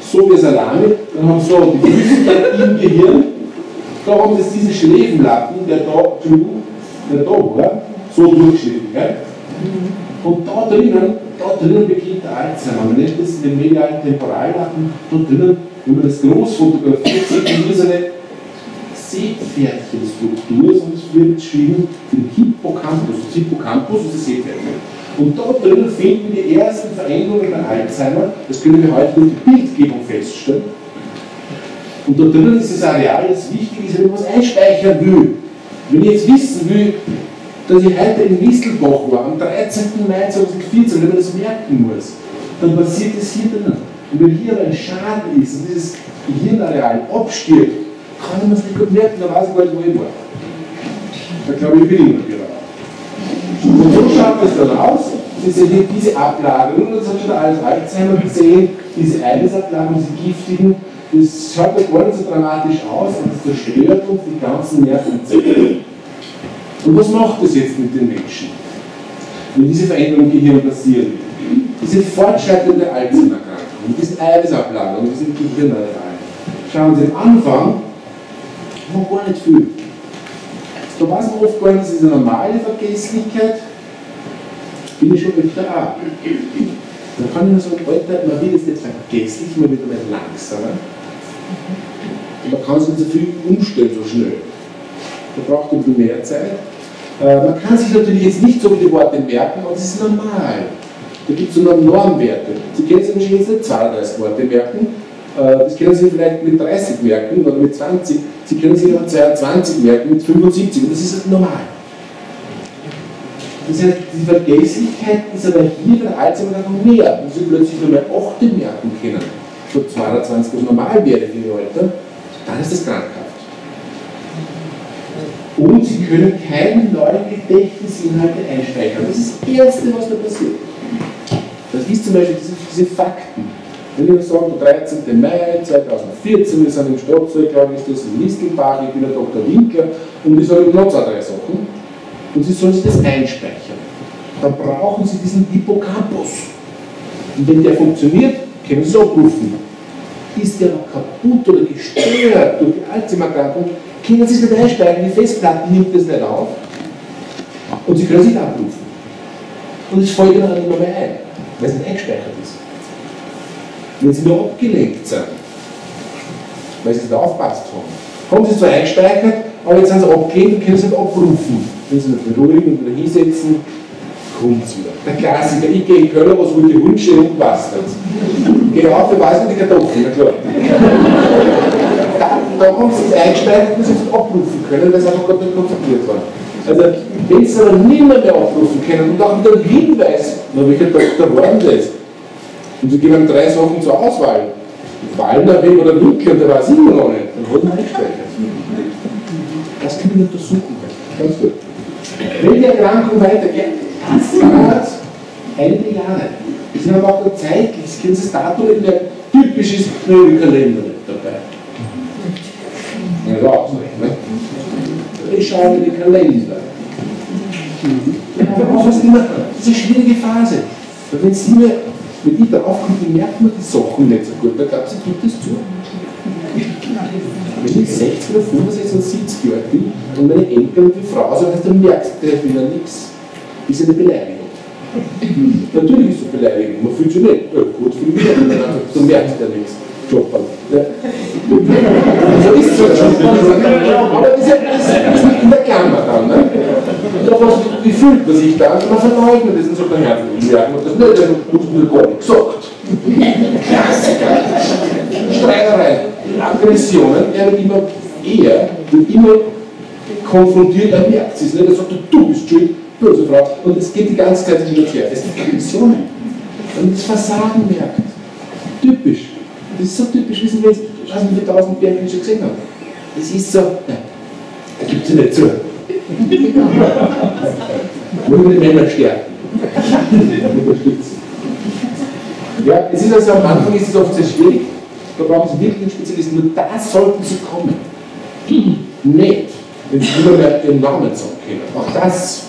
[SPEAKER 1] so wie Salami, dann haben so die Flüssigkeit im Gehirn, da haben sie diesen Schläfenlappen, der da, der da war, so durchschnitten. Gell? Und da drinnen, da drinnen beginnt der Alzheimer. Man nennt das den medialen Temporallappen. Da drinnen, wenn man das groß fotografiert, sieht man so eine Seepferdchenstruktur, so wird beschrieben, den Hippocampus. Das Hippocampus ist das Seepferdchen. Und da drinnen finden wir die ersten Veränderungen bei Alzheimer. Das können wir heute durch die Bildgebung feststellen. Und da drinnen ist das Areal, das wichtig ist, wenn ich was einspeichern will. Wenn ich jetzt wissen will, dass ich heute in Mistelbach war, am 13. Mai 2014, wenn man das merken muss, dann passiert das hier drinnen. Und wenn hier ein Schaden ist und dieses Gehirnareal abstirbt, kann ich mir das nicht gut merken, dann weiß ich gar nicht, wo ich war. Da glaube ich, immer wieder. Und so schaut es dann aus. Sie sehen diese Ablagerungen, das hat schon alles Alzheimer gesehen, diese Eiweißablagerungen, diese giftigen, das schaut ja gar nicht so dramatisch aus, aber das zerstört uns die ganzen Nervenzellen. Und was macht das jetzt mit den Menschen, wenn diese Veränderungen im Gehirn passieren? Diese fortschreitende Alzheimer-Krankheit, Eiweißablagerungen, mit diesen Gehirnarealen. Schauen Sie, am Anfang war gar nicht viel. Da weiß man oft gar nicht, das ist eine normale Vergesslichkeit, bin ich schon öfter auch. Da kann ich nur sagen, Alter, man wird jetzt nicht vergesslich, man wird mal langsamer. Und man kann sich nicht so viel umstellen so schnell. Da braucht ein bisschen mehr Zeit. Äh, man kann sich natürlich jetzt nicht so viele Worte merken, aber das ist normal. Da gibt es so Normwerte. Sie können sich jetzt nicht 32 Worte merken, das können Sie vielleicht mit 30 merken oder mit 20. Sie können sich auch 22 merken mit 75 und das ist halt normal. Das heißt, die Vergesslichkeit ist aber hier der Alzheimer noch mehr. Wenn Sie plötzlich nur mehr 8 merken können, so 22, was normal wäre für die Alter, dann ist das krankhaft. Und Sie können keine neuen Gedächtnisinhalte einspeichern. Das ist das Erste, was da passiert. Das ist zum Beispiel diese, diese Fakten. Wenn ich sage, der 13. Mai 2014, wir sind im Stadtsaal, glaube ich, ist das in Mistelbach, ich bin der Dr. Winkler und ich sage noch zwei, drei Sachen und Sie sollen sich das einspeichern. Dann brauchen Sie diesen Hippocampus. Und wenn der funktioniert, können Sie es abrufen. Ist der noch kaputt oder gestört durch die Alzheimer-Erkrankung, können Sie es nicht einspeichern, die Festplatte nimmt das nicht auf und Sie können es nicht abrufen. Und es fällt Ihnen dann immer mehr ein, weil es nicht eingespeichert Wenn Sie nur abgelenkt sind, weil Sie nicht aufpasst haben, haben Sie es zwar eingespeichert, aber jetzt sind Sie abgelenkt und können es nicht abrufen. Wenn Sie nicht beruhigen und wieder hinsetzen, kommt es wieder. Der Klassiker, ich gehe in Köln, was wohl die Hunde und passt nicht. Gehe auf, ich weiß nicht die Kartoffeln, na klar. Da, haben Sie es eingespeichert, dass Sie es abrufen können, weil Sie einfach gerade nicht konzentriert waren. Also, wenn Sie aber nicht mehr, mehr abrufen können und auch wieder einen Hinweis, na, welcher Doktor war denn das? Und Sie geben drei Sachen zur Auswahl. Walnerweg oder Winkel, und der weiß immer noch nicht. Dann hat man eingespeichert. Das können wir untersuchen. Ganz gut. Wenn die Erkrankung weitergeht, das dauert einige Jahre. Es sind aber auch nur zeitlich, Sie kennen das Datum nicht mehr. Typisch ist nur im Kalender nicht dabei. Ja, auch nicht, ne? Ich schaue in den Kalender. Ja, das ist immer diese schwierige Phase. Weil wenn Sie mir mit ich drauf komme, dann merkt man die Sachen nicht so gut. Da glaubt sie, tut das zu. Wenn ich 60 oder 65 oder 70 Jahre bin und meine Enkel und die Frau sagen, dann ich bin ja nichts. Ist eine Beleidigung. Natürlich ist es eine Beleidigung, man fühlt sich nicht. Ja, gut, mich nicht. Du merkst ja nichts. Jobban. Ja. So ist es schon. Aber das ist, ja, nicht in der Klammer dann. Ne? Da was, wie fühlt man sich dann? Man verleugnet das und sagt, naja, wir merken das nicht, du hast mir gar nicht gesagt. Klassiker. Streitereien, Aggressionen, er wird immer eher, wird immer konfrontiert, er merkt es nicht, er sagt, du bist schuld, böse Frau, und es geht die ganze Zeit hin und her. Es sind Aggressionen. Und das Versagen merkt. Typisch. Das ist so typisch, wissen wir, ich weiß nicht, wie viele tausend Bergen schon gesehen haben. Das ist so, nein, da gibt es nicht zu. Wir die Männer stärken? Unterstützen. Ja, es ist also am Anfang ist es oft sehr schwierig. Da brauchen Sie wirklich einen Spezialisten. Nur da sollten Sie kommen. Nicht, wenn Sie nur mehr Ihren Namen sagen können. Auch das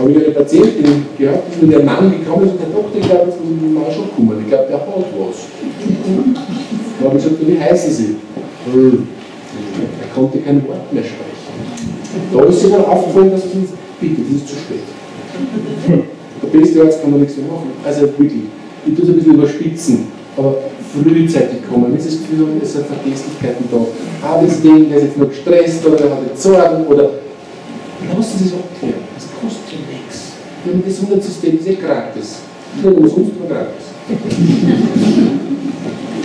[SPEAKER 1] habe ich nicht erzählt, den gehört, mir der Mann gekommen ist und der Doktor, ich glaube, jetzt muss ich mal schon kommen. Ich glaube, der hat was. Da habe ich gesagt, wie heißen Sie? Er konnte kein Wort mehr sprechen. Da ist ihm dann aufgefallen, dass es uns, bitte, das ist zu spät. Der beste Arzt kann man nichts mehr machen. Also wirklich, ich tue es ein bisschen überspitzen, aber frühzeitig kommen. Wenn Sie das Gefühl es sind Vergesslichkeiten da, ah, das Ding, der ist jetzt noch gestresst oder der hat jetzt Sorgen oder lassen Sie es abklären. Das ja haben ein Gesundheitssystem, das ist eh gratis. Nicht umsonst, aber gratis.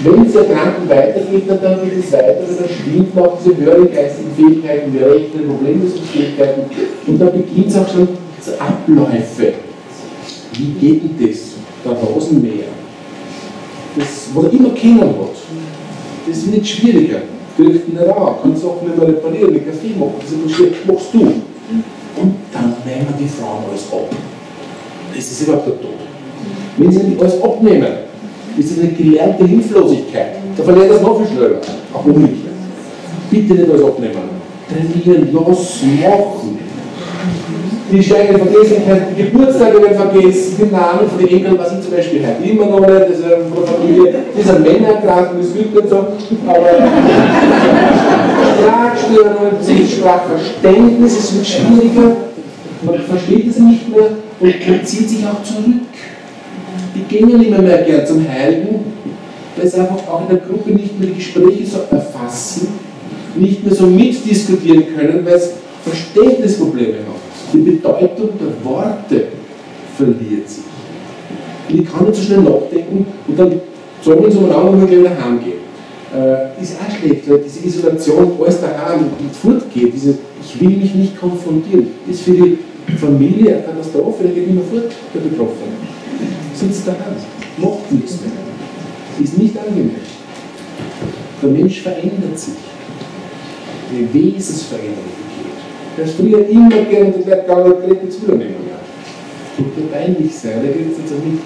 [SPEAKER 1] Wenn es Erkrankung weitergeht, dann geht es weiter, dann schwindet noch diese höheren geistigen Fähigkeiten, Rechte, Problemlösungsfähigkeiten und dann beginnt es auch schon so Abläufe. Wie geht denn das? Der Rasenmäher. Das, was er immer kennen hat, das ist nicht schwieriger. Dürfte nicht auch, kann Sachen nicht mehr reparieren, mit Kaffee machen, das ist nicht schwierig, machst du. Und dann nehmen die Frauen alles ab. Das ist überhaupt der Tod. Wenn sie nicht alles abnehmen, ist das eine gelernte Hilflosigkeit. Da verliert das noch viel schneller. Auch umgekehrt. Bitte nicht alles abnehmen. Trainieren, los, machen. Die steigende Vergesslichkeit, die Geburtstage werden vergessen, die Namen von den Enkeln, was ich zum Beispiel heute immer noch nicht, das ist eine Familie, die sind Männer erkrankt, das wird nicht so, aber Sprachstörungen, Sprachverständnis, es wird schwieriger, man versteht es nicht mehr und zieht sich auch zurück die gehen ja nicht mehr, gern zum Heiligen, weil sie einfach auch in der Gruppe nicht mehr die Gespräche so erfassen, nicht mehr so mitdiskutieren können, weil es Verständnisprobleme haben. Die Bedeutung der Worte verliert sich. Und ich kann nicht so schnell nachdenken und dann sagen wir uns um anderen wenn wir heimgehen. Äh, ist auch schlecht, weil diese Isolation, alles daheim und fortgeht, diese, ich will mich nicht konfrontieren, ist für die Familie eine Katastrophe, der geht mehr fort, der Betroffene sitzt daheim, macht nichts mehr. Ist nicht angenehm. Der Mensch verändert sich. Eine Wesensveränderung geht. Der ist früher immer gerne und der gar nicht kriegt jetzt wieder nicht mehr. Tut dir peinlich sein, der kriegt es jetzt auch nicht.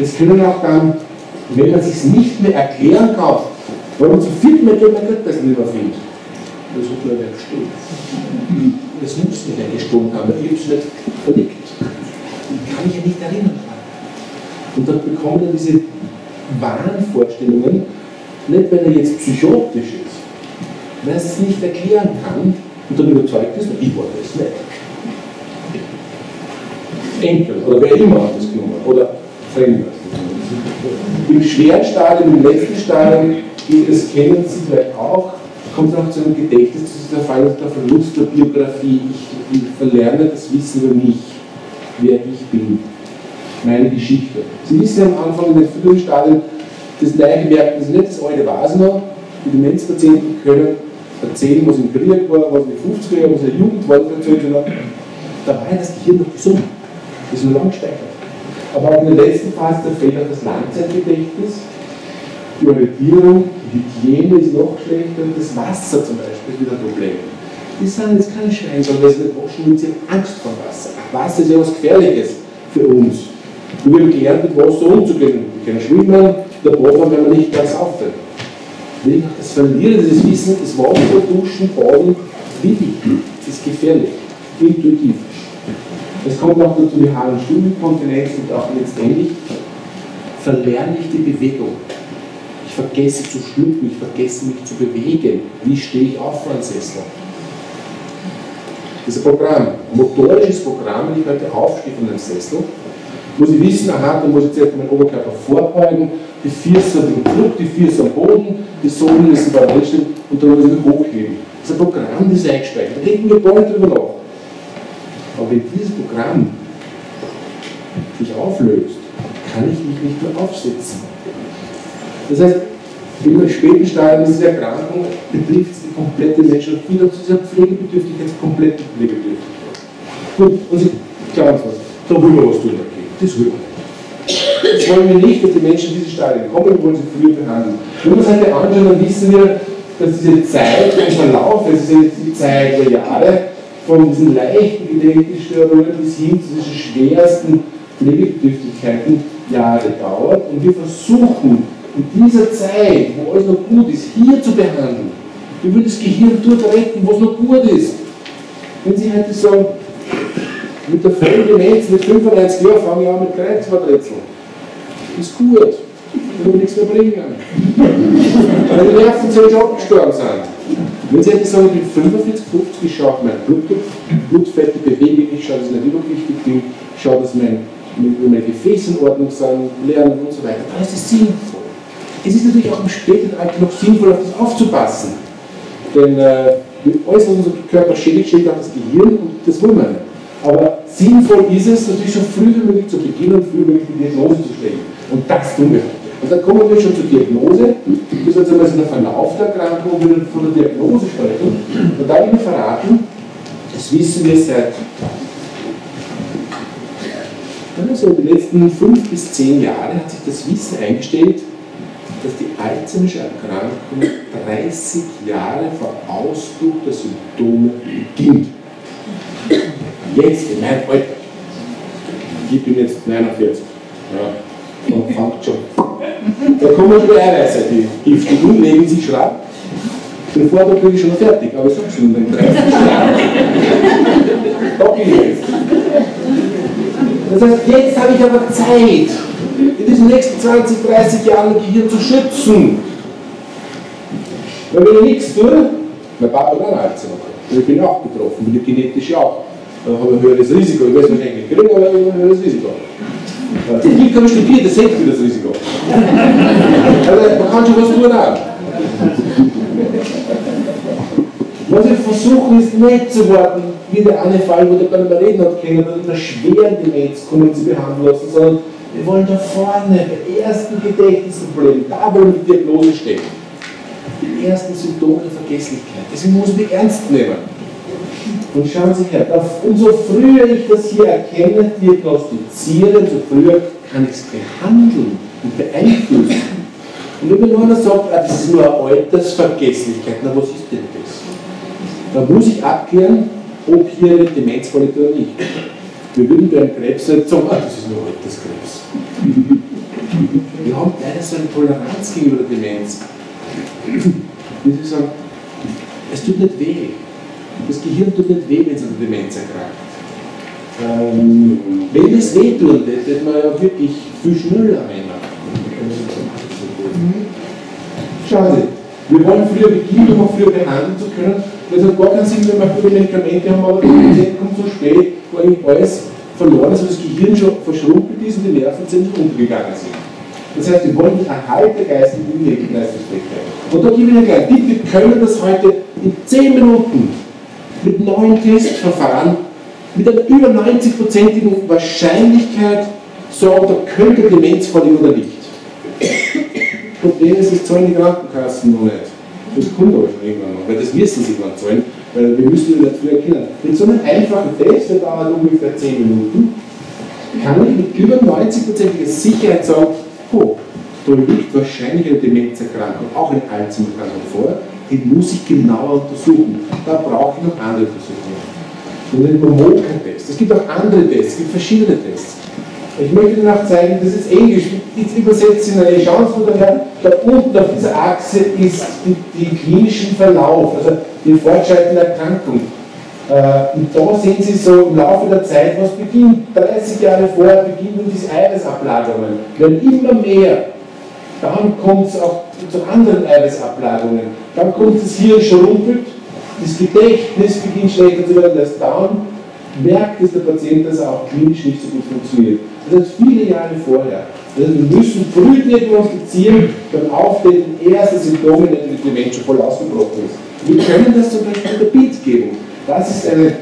[SPEAKER 1] Es können auch dann Und wenn man sich nicht mehr erklären kann, warum man zu viel mehr Geld, man kriegt das nicht mehr viel. Das hat man ja gestimmt. Das muss nicht eine Stunde haben, ich habe es nicht verlegt. Ich kann mich ja nicht erinnern. Und dann bekommt er diese Wahnvorstellungen, nicht weil er jetzt psychotisch ist, weil er es nicht erklären kann und dann überzeugt ist, ich wollte es nicht. Enkel oder wer immer hat das genommen oder Fremder. Im schweren Stadium, im letzten Stadium geht es, kennen Sie vielleicht auch, kommt auch zu einem Gedächtnis, das ist der Fall der Verlust der Biografie. Ich, ich verlerne das Wissen über mich, wer ich bin, meine Geschichte. Sie wissen am Anfang in den frühen Stadien, das Neugemerkt das ist nicht das alte was noch. Die Demenzpatienten können erzählen, was im Krieg war, was in den 50er Jahren, was in der Jugend war, da war das Gehirn noch gesund. Das ist nur lang gesteigert. Aber auch in der letzten Phase, da fehlt auch das Langzeitgedächtnis. Die Orientierung, die Hygiene ist noch schlechter und das Wasser zum Beispiel ist wieder ein Problem. Die sind jetzt keine Schweine, sondern sie nicht waschen und sie haben Angst vor Wasser. Wasser ist ja was Gefährliches für uns. Wir haben gelernt, mit Wasser umzugehen. Wir können schwimmen, der Boden, wenn man nicht ganz auftritt. Das Verlieren dieses Wissen, das Wasser, Duschen, Baden, wichtig, ist gefährlich, intuitiv. Es kommt noch dazu die Haaren-Stuhlkontinenz und auch letztendlich verlerne ich die Bewegung. Ich vergesse zu schlucken, ich vergesse mich zu bewegen. Wie stehe ich auf vor einem Sessel? Das ist ein Programm, ein motorisches Programm, wenn ich heute aufstehe von einem Sessel, muss ich wissen, aha, dann muss ich zuerst meinen Oberkörper vorbeugen, die Füße den Druck, die Füße am Boden, die Sohlen müssen parallel stehen und dann muss ich mich hochheben. Das ist ein Programm, das ist eingespeichert. Da denken wir gar nicht drüber nach. Aber wenn dieses Programm sich auflöst, kann ich mich nicht mehr aufsetzen. Das heißt, der späten Stadium dieser Erkrankung betrifft es die komplette Menschheit, wieder zu dieser Pflegebedürftigkeit, komplette Pflegebedürftigkeit. Gut, und Sie glauben es was, da wollen wir was tun dagegen. Das wollen wir nicht. Das wollen wir nicht, dass die Menschen in diese Stadien kommen, wir wollen sie früher behandeln. Wenn wir uns heute anschauen, dann wissen wir, dass diese Zeit, der Verlauf, also diese Zeit der Jahre, von diesen leichten Gedächtnisstörungen bis hin zu diesen schwersten Pflegebedürftigkeiten Jahre dauert. Und wir versuchen in dieser Zeit, wo alles noch gut ist, hier zu behandeln. Wir wollen das Gehirn dort retten, wo es noch gut ist. Wenn Sie heute sagen, mit der vollen Demenz, mit 95 Jahren fange ich an mit Kreuzworträtseln. Ist gut. Ich will nichts mehr bringen. Weil die Nervenzellen schon abgestorben sind. Wenn Sie jetzt sagen, ich bin 45, 50, ich schaue auf mein Blutdruck, Blutfette bewege ich, schaue, dass ich nicht übergewichtig bin, schaue, dass mein, meine Gefäße in Ordnung sind, lernen und so weiter, dann ist es sinnvoll. Es ist natürlich auch im späten Alter noch sinnvoll, auf das aufzupassen. Denn äh, alles, was unser Körper schädigt, schädigt auch das Gehirn und das wollen wir nicht. Aber sinnvoll ist es, natürlich so früh wie möglich zu beginnen und früh wie möglich die Diagnose zu stellen. Und das tun wir. Und dann kommen wir schon zur Diagnose. Das ist also der Verlauf der Erkrankung, wir von der Diagnose sprechen. Und da Ihnen verraten, das wissen wir seit also die letzten fünf bis zehn Jahre hat sich das Wissen eingestellt, dass die Alzheimersche Erkrankung 30 Jahre vor Ausbruch der Symptome beginnt. Jetzt in meinem Alter. Ich bin jetzt 49. Ja, man fängt schon da kommen schon Eiweiße, die giftig und legen sich schlapp. Den Vortrag bin ich schon fertig, aber ich sage schon, den 30 Da bin ich jetzt. Das heißt, jetzt habe ich aber Zeit, diesen nächsten 20, 30 Jahren Gehirn zu schützen. Weil wenn ich nichts tue, mein Papa hat auch Alzheimer. Ich bin auch betroffen, bin genetisch auch. Da habe ich ein höheres Risiko. Ich weiß wahrscheinlich nicht kriegen, aber ich habe ein höheres Risiko. Zum Glück habe ich studiert, das senkt mir das Risiko. Also man kann schon was tun auch. Was wir versuchen ist nicht zu warten, wie der eine Fall, wo der nicht mehr reden hat können, mit einer schweren Demenz kommen sie behandeln lassen, sondern wir wollen da vorne, bei ersten Gedächtnisproblemen, da wollen wir die Diagnose stellen. Die ersten Symptome der Vergesslichkeit. Deswegen muss man ernst nehmen. Und schauen Sie her, umso früher ich das hier erkenne, diagnostiziere, umso früher kann ich es behandeln und beeinflussen. Und wenn nur einer sagt, ah, das ist nur eine Altersvergesslichkeit, na was ist denn das? Da muss ich abklären, ob hier eine Demenz vorliegt oder nicht. Wir würden beim Krebs sagen, ah, das ist nur Alterskrebs. Wir haben leider so eine Toleranz gegenüber der Demenz. Wie Sie sagen, es tut nicht weh. Das Gehirn tut nicht weh, wenn es an der Demenz erkrankt. Ähm, wenn es weh tut, hätte man ja wirklich viel schneller ändern. Schauen Sie, wir wollen früher beginnen, um früher behandeln zu können. Das hat gar keinen Sinn, wenn wir früher Medikamente haben, aber der Patient kommt so spät, wo eigentlich alles verloren ist, also das Gehirn schon verschrumpelt ist und die Nervenzellen untergegangen sind. Das heißt, wir wollen den Erhalt der geistigen. Und da gebe ich Ihnen einen Tipp, wir können das heute in 10 Minuten mit neuen Testverfahren mit einer über 90-prozentigen Wahrscheinlichkeit sagen, da könnte Demenz vorliegen oder nicht. Problem ist, es zahlen die Krankenkassen noch nicht. Das kommt aber schon irgendwann noch, weil das wissen sie dann zahlen, weil wir müssen ihn früher erkennen. Mit so einem einfachen Test, der dauert ungefähr 10 Minuten, kann ich mit über 90%iger Sicherheit sagen, oh, da liegt wahrscheinlich eine Demenzerkrankung, auch eine Alzheimer-Erkrankung vor, die muss ich genauer untersuchen. Da brauche ich noch andere Untersuchungen. Und den Momoka-Test. Es gibt auch andere Tests, es gibt verschiedene Tests. Ich möchte Ihnen auch zeigen, das ist Englisch, jetzt übersetzt in eine Chance von daher, da unten auf dieser Achse ist die, die klinischen Verlauf, also die fortschreitende Erkrankung. Äh, und da sehen Sie so im Laufe der Zeit, was beginnt, 30 Jahre vorher beginnen diese Eiweißablagerungen, werden immer mehr. Dann kommt es auch zu anderen Eiweißablagerungen. Dann kommt das Hirn schrumpelt, das Gedächtnis beginnt schlechter zu werden, das Darm merkt es der Patient, dass er auch klinisch nicht so gut funktioniert. Das heißt, viele Jahre vorher. Wir müssen früh diagnostizieren, beim Auftreten erster Symptome, wenn die Demenz schon voll ausgebrochen ist. Wir können das zum Beispiel in der Bild geben. Das ist eine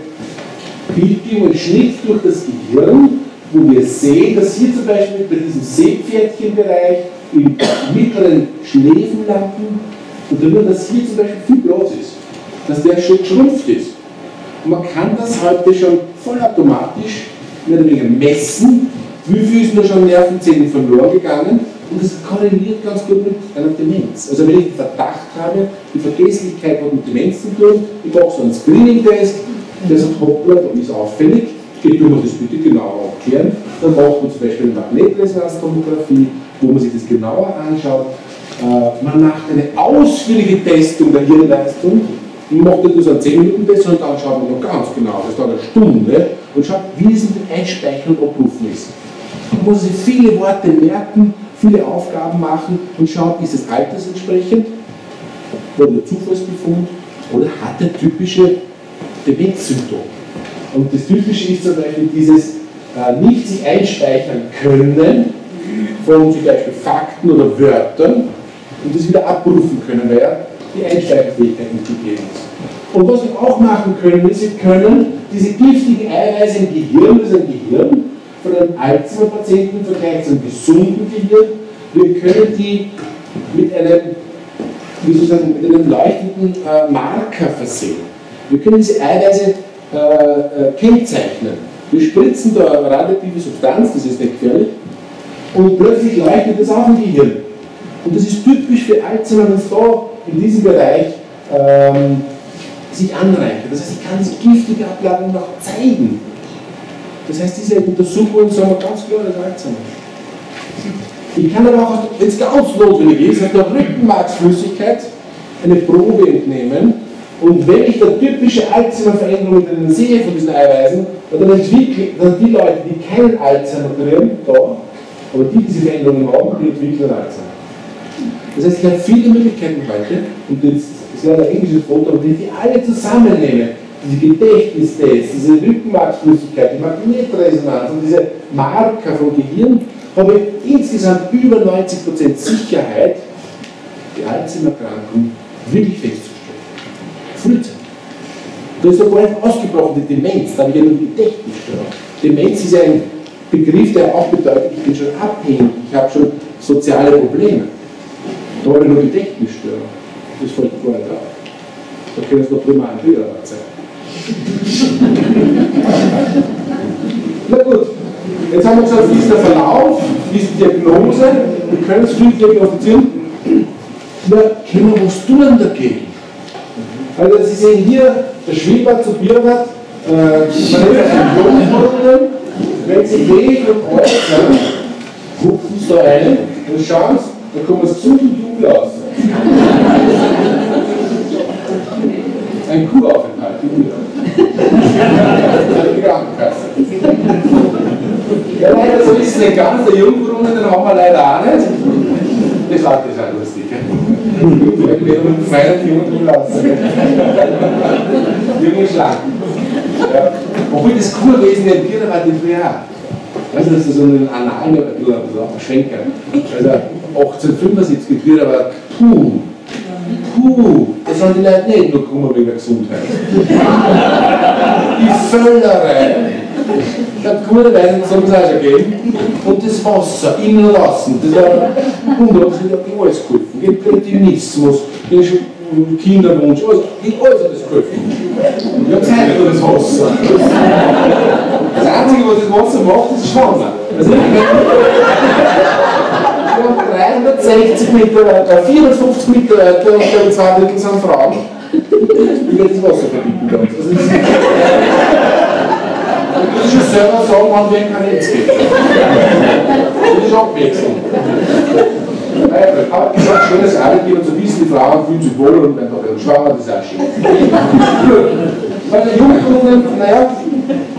[SPEAKER 1] Bildgebung, ein Schnitt durch das Gehirn, wo wir sehen, dass hier zum Beispiel bei diesem Seepferdchenbereich im mittleren Schläfenlappen, und dann wird das hier zum Beispiel viel bloß ist, dass der schon geschrumpft ist. Und man kann das heute schon vollautomatisch mehr oder weniger messen, wie viel ist da schon Nervenzellen verloren gegangen und das korreliert ganz gut mit einer Demenz. Also wenn ich den Verdacht habe, die Vergesslichkeit hat mit Demenz zu tun, ich mache so einen Screening-Test, der sagt, hoppla, da ist auffällig, geht mir das bitte genauer abklären. Dann macht man zum Beispiel eine Magnetresonanztomographie, wo man sich das genauer anschaut. Äh, man macht eine ausführliche Testung der Hirnleistung. Ich mache nicht nur so einen 10 Minuten Test, sondern dann schaut man noch ganz genau, das dauert eine Stunde, und schaut, wie es mit Einspeichern und Abrufen ist. Man muss sich viele Worte merken, viele Aufgaben machen und schaut, ist es oder der Zufallsbefund oder hat er typische Demenzsymptome. Und das Typische ist zum Beispiel dieses äh, nicht sich einspeichern können von zum Beispiel Fakten oder Wörtern und das wieder abrufen können, weil ja die Einspeicherfähigkeit nicht gegeben ist. Und was wir auch machen können, ist, wir können diese giftigen Eiweiße im Gehirn, das ist ein Gehirn, von einem Alzheimer-Patienten im Vergleich zu einem gesunden Gehirn, wir können die mit einem, wie sozusagen, mit einem leuchtenden äh, Marker versehen. Wir können diese Eiweiße äh, äh, kennzeichnen. Wir spritzen da eine radioaktive Substanz, das ist nicht gefährlich, und plötzlich leuchtet das auch im Gehirn. Und das ist typisch für Alzheimer, wenn es da in diesem Bereich ähm, sich anreichert. Das heißt, ich kann diese giftige Abladung noch zeigen. Das heißt, diese Untersuchungen sagen wir ganz klar, ist Alzheimer. Ich kann aber auch, wenn es ganz notwendig ist, aus der Rückenmarksflüssigkeit eine Probe entnehmen und wenn ich da typische Alzheimer-Veränderungen sehe von diesen Eiweißen, dann entwickeln dann die Leute, die keinen Alzheimer drin, da, aber die diese Veränderungen haben, die entwickeln Alzheimer. Das heißt, ich habe viele Möglichkeiten heute, und das ist ja ein englisches Foto, und wenn ich die alle zusammennehme, diese Gedächtnistests, diese Rückenmarksflüssigkeit, die Magnetresonanz und diese Marker vom Gehirn, habe ich insgesamt über 90% Sicherheit, die Alzheimer-Erkrankung wirklich festzustellen. Frühzeitig. Da ist ja nicht ausgebrochen, die Demenz, da habe ich ja nur die Gedächtnisstörung. Demenz ist ein Begriff, der auch bedeutet, ich bin schon abhängig, ich habe schon soziale Probleme. Da habe ich nur Gedächtnisstörung. Das fällt vorher drauf. Da können es noch prima ein Bilder sein. Na gut, jetzt haben wir gesagt, wie ist der Verlauf, wie ist die Diagnose, wir können es früh diagnostizieren. Na, können wir was tun dagegen? Also Sie sehen hier das Schwimmbad zu Birnat, äh, man den Jungbrunnen, wenn Sie wenig und äußern, hupfen es da rein und schauen es, dann kommen wir gesund und jubel aus. Ein Kuraufenthalt, die Uhr. Die. Ja, leider, so ist es nicht ganz. Der Jungbrunnen, den haben wir leider auch nicht. Das war das auch lustig. Gell? Wir werden feiern die Jungen lassen. Junge Schlangen. Ja. Obwohl das Kurwesen der Bier war die früher auch. Weißt du, das ist so ein Anal, so ein Schenker. Also 1875 Bier war puh. Puh, das haben die Leute nicht nur gekommen wegen der Gesundheit. Die Völlerei. Da hat gute Weine soll es auch schon geben. Und das Wasser innen lassen, das hat alles geholfen. Gegen Kretinismus, gegen Kinderwunsch, alles, gegen alles hat das geholfen. Ja, Zeit für das Wasser. Das Einzige, was das Wasser macht, ist schwanger. Also, haben 360 Mitarbeiter, 450 Mitarbeiter und glaube zwei Drittel sind Frauen. Wie wird das Wasser verbieten bei? Also das schon selber sagen, wann wir kein Netz gibt. Das ist Abwechslung. Aber ich sage schönes Arbeitgeber zu wissen, die Frauen fühlen sich wohl und wenn doch schwanger, das ist auch schön. Bei den Jungkunden, naja,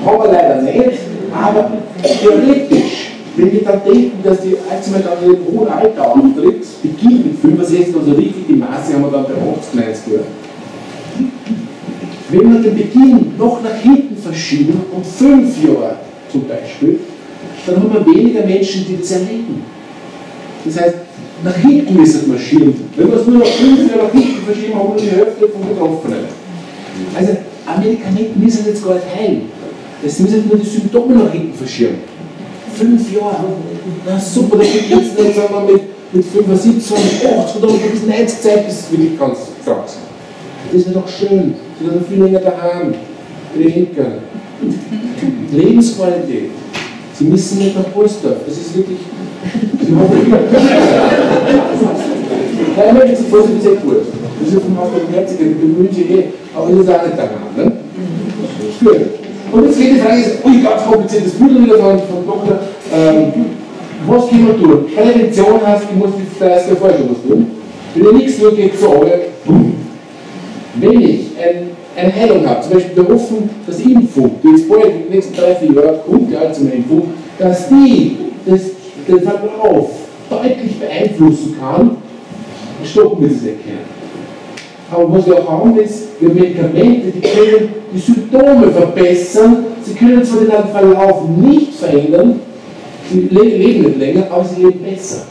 [SPEAKER 1] haben wir leider nicht, aber theoretisch wenn wir dann denken, dass die Alzheimer dann in einem hohen Alter auftritt, beginnt mit 65, also richtig die Maße haben wir dann bei 80, 90 Jahren. Wenn wir den Beginn noch nach hinten verschieben, um fünf Jahre zum Beispiel, dann haben wir weniger Menschen, die das erleben. Das heißt, nach hinten ist es marschieren. Wenn wir es nur noch fünf Jahre nach hinten verschieben, haben wir die Hälfte von Betroffenen. Also, Medikamenten müssen jetzt gar nicht heilen. Das müssen nur die Symptome nach hinten verschieben fünf Jahre. Na super, da gibt jetzt nicht, sagen wir, mit, mit 75, 80 oder bis 90 Zeit, bis es wirklich ganz sind. Das ist doch schön. Sie sind viel länger daheim. Den Henker. Lebensqualität. Sie müssen nicht nach Polsdorf. Das ist wirklich. Nein, ich möchte Polsdorf ist echt gut. Das ist vom Haus der Merziger, die bemühen sich eh. Aber das ist auch nicht daheim. Ne? Gut. Und jetzt geht die Frage, ui, ganz kompliziertes Bild wieder von, von Doktor. Ähm, was können wir tun? Prävention heißt, ich muss die 30 vorher schon was tun. Wenn ich nichts tue, geht es so, boom. Wenn ich ein, eine Heilung habe, zum Beispiel wir hoffen, dass Impfung, die jetzt bald in den nächsten drei, vier Jahren kommt, die Alzheimer-Impfung, dass die das, den Verlauf deutlich beeinflussen kann, stoppen wir das. Aber was wir auch haben, ist, wir Medikamente, die können die Symptome verbessern, sie können zwar den Verlauf nicht verändern, sie leben nicht länger, aber sie leben besser.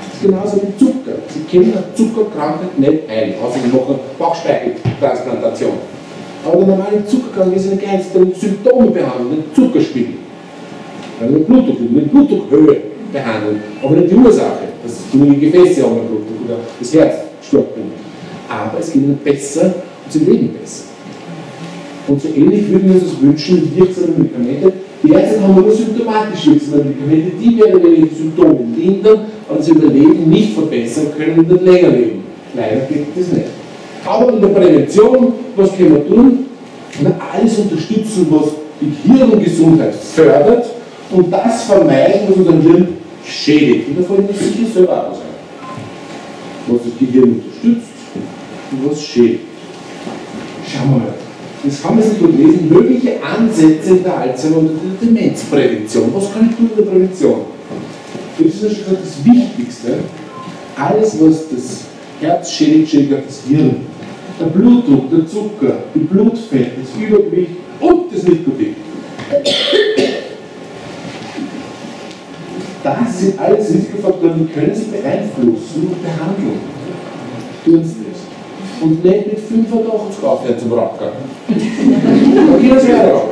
[SPEAKER 1] Das ist genauso wie Zucker. Sie kennen eine Zuckerkrankheit nicht ein, außer sie machen Bauchspeicheldtransplantation. Aber der normale Zuckerkrankheit ist eine ganz Symptome behandeln, Zuckerspiegel. Also den Blutdruck, die Blutdruckhöhe behandeln, aber nicht die Ursache, dass die Gefäße haben Blutdruck oder das Herz stört aber es geht ihnen besser und sie leben besser. Und so ähnlich würden wir uns das wünschen Medikamenten. Die Ärzte haben nur symptomatisch wirksame Medikamente, die werden ihre Symptome lindern, aber sie Überleben nicht verbessern können und dann länger leben. Leider geht das nicht. Aber in der Prävention, was können wir tun? Na, alles unterstützen, was die Hirngesundheit fördert und das vermeiden, was unseren Hirn schädigt. Und davon muss sicher selber auch sein. Was das Gehirn unterstützt, was steht. Schauen wir mal. Jetzt haben wir sich lesen, mögliche Ansätze in der Alzheimer- und der Demenzprävention. Was kann ich tun in der Prävention? Das ist schon das Wichtigste. Alles, was das Herz schädigt, schädigt das Hirn. Der Blutdruck, der Zucker, die Blutfett, das Übergewicht und das Nikotin. Das sind alles Risikofaktoren, die können Sie beeinflussen und behandeln. Tun Sie und nicht mit 85 aufhören zum Rocker. Da können Sie auch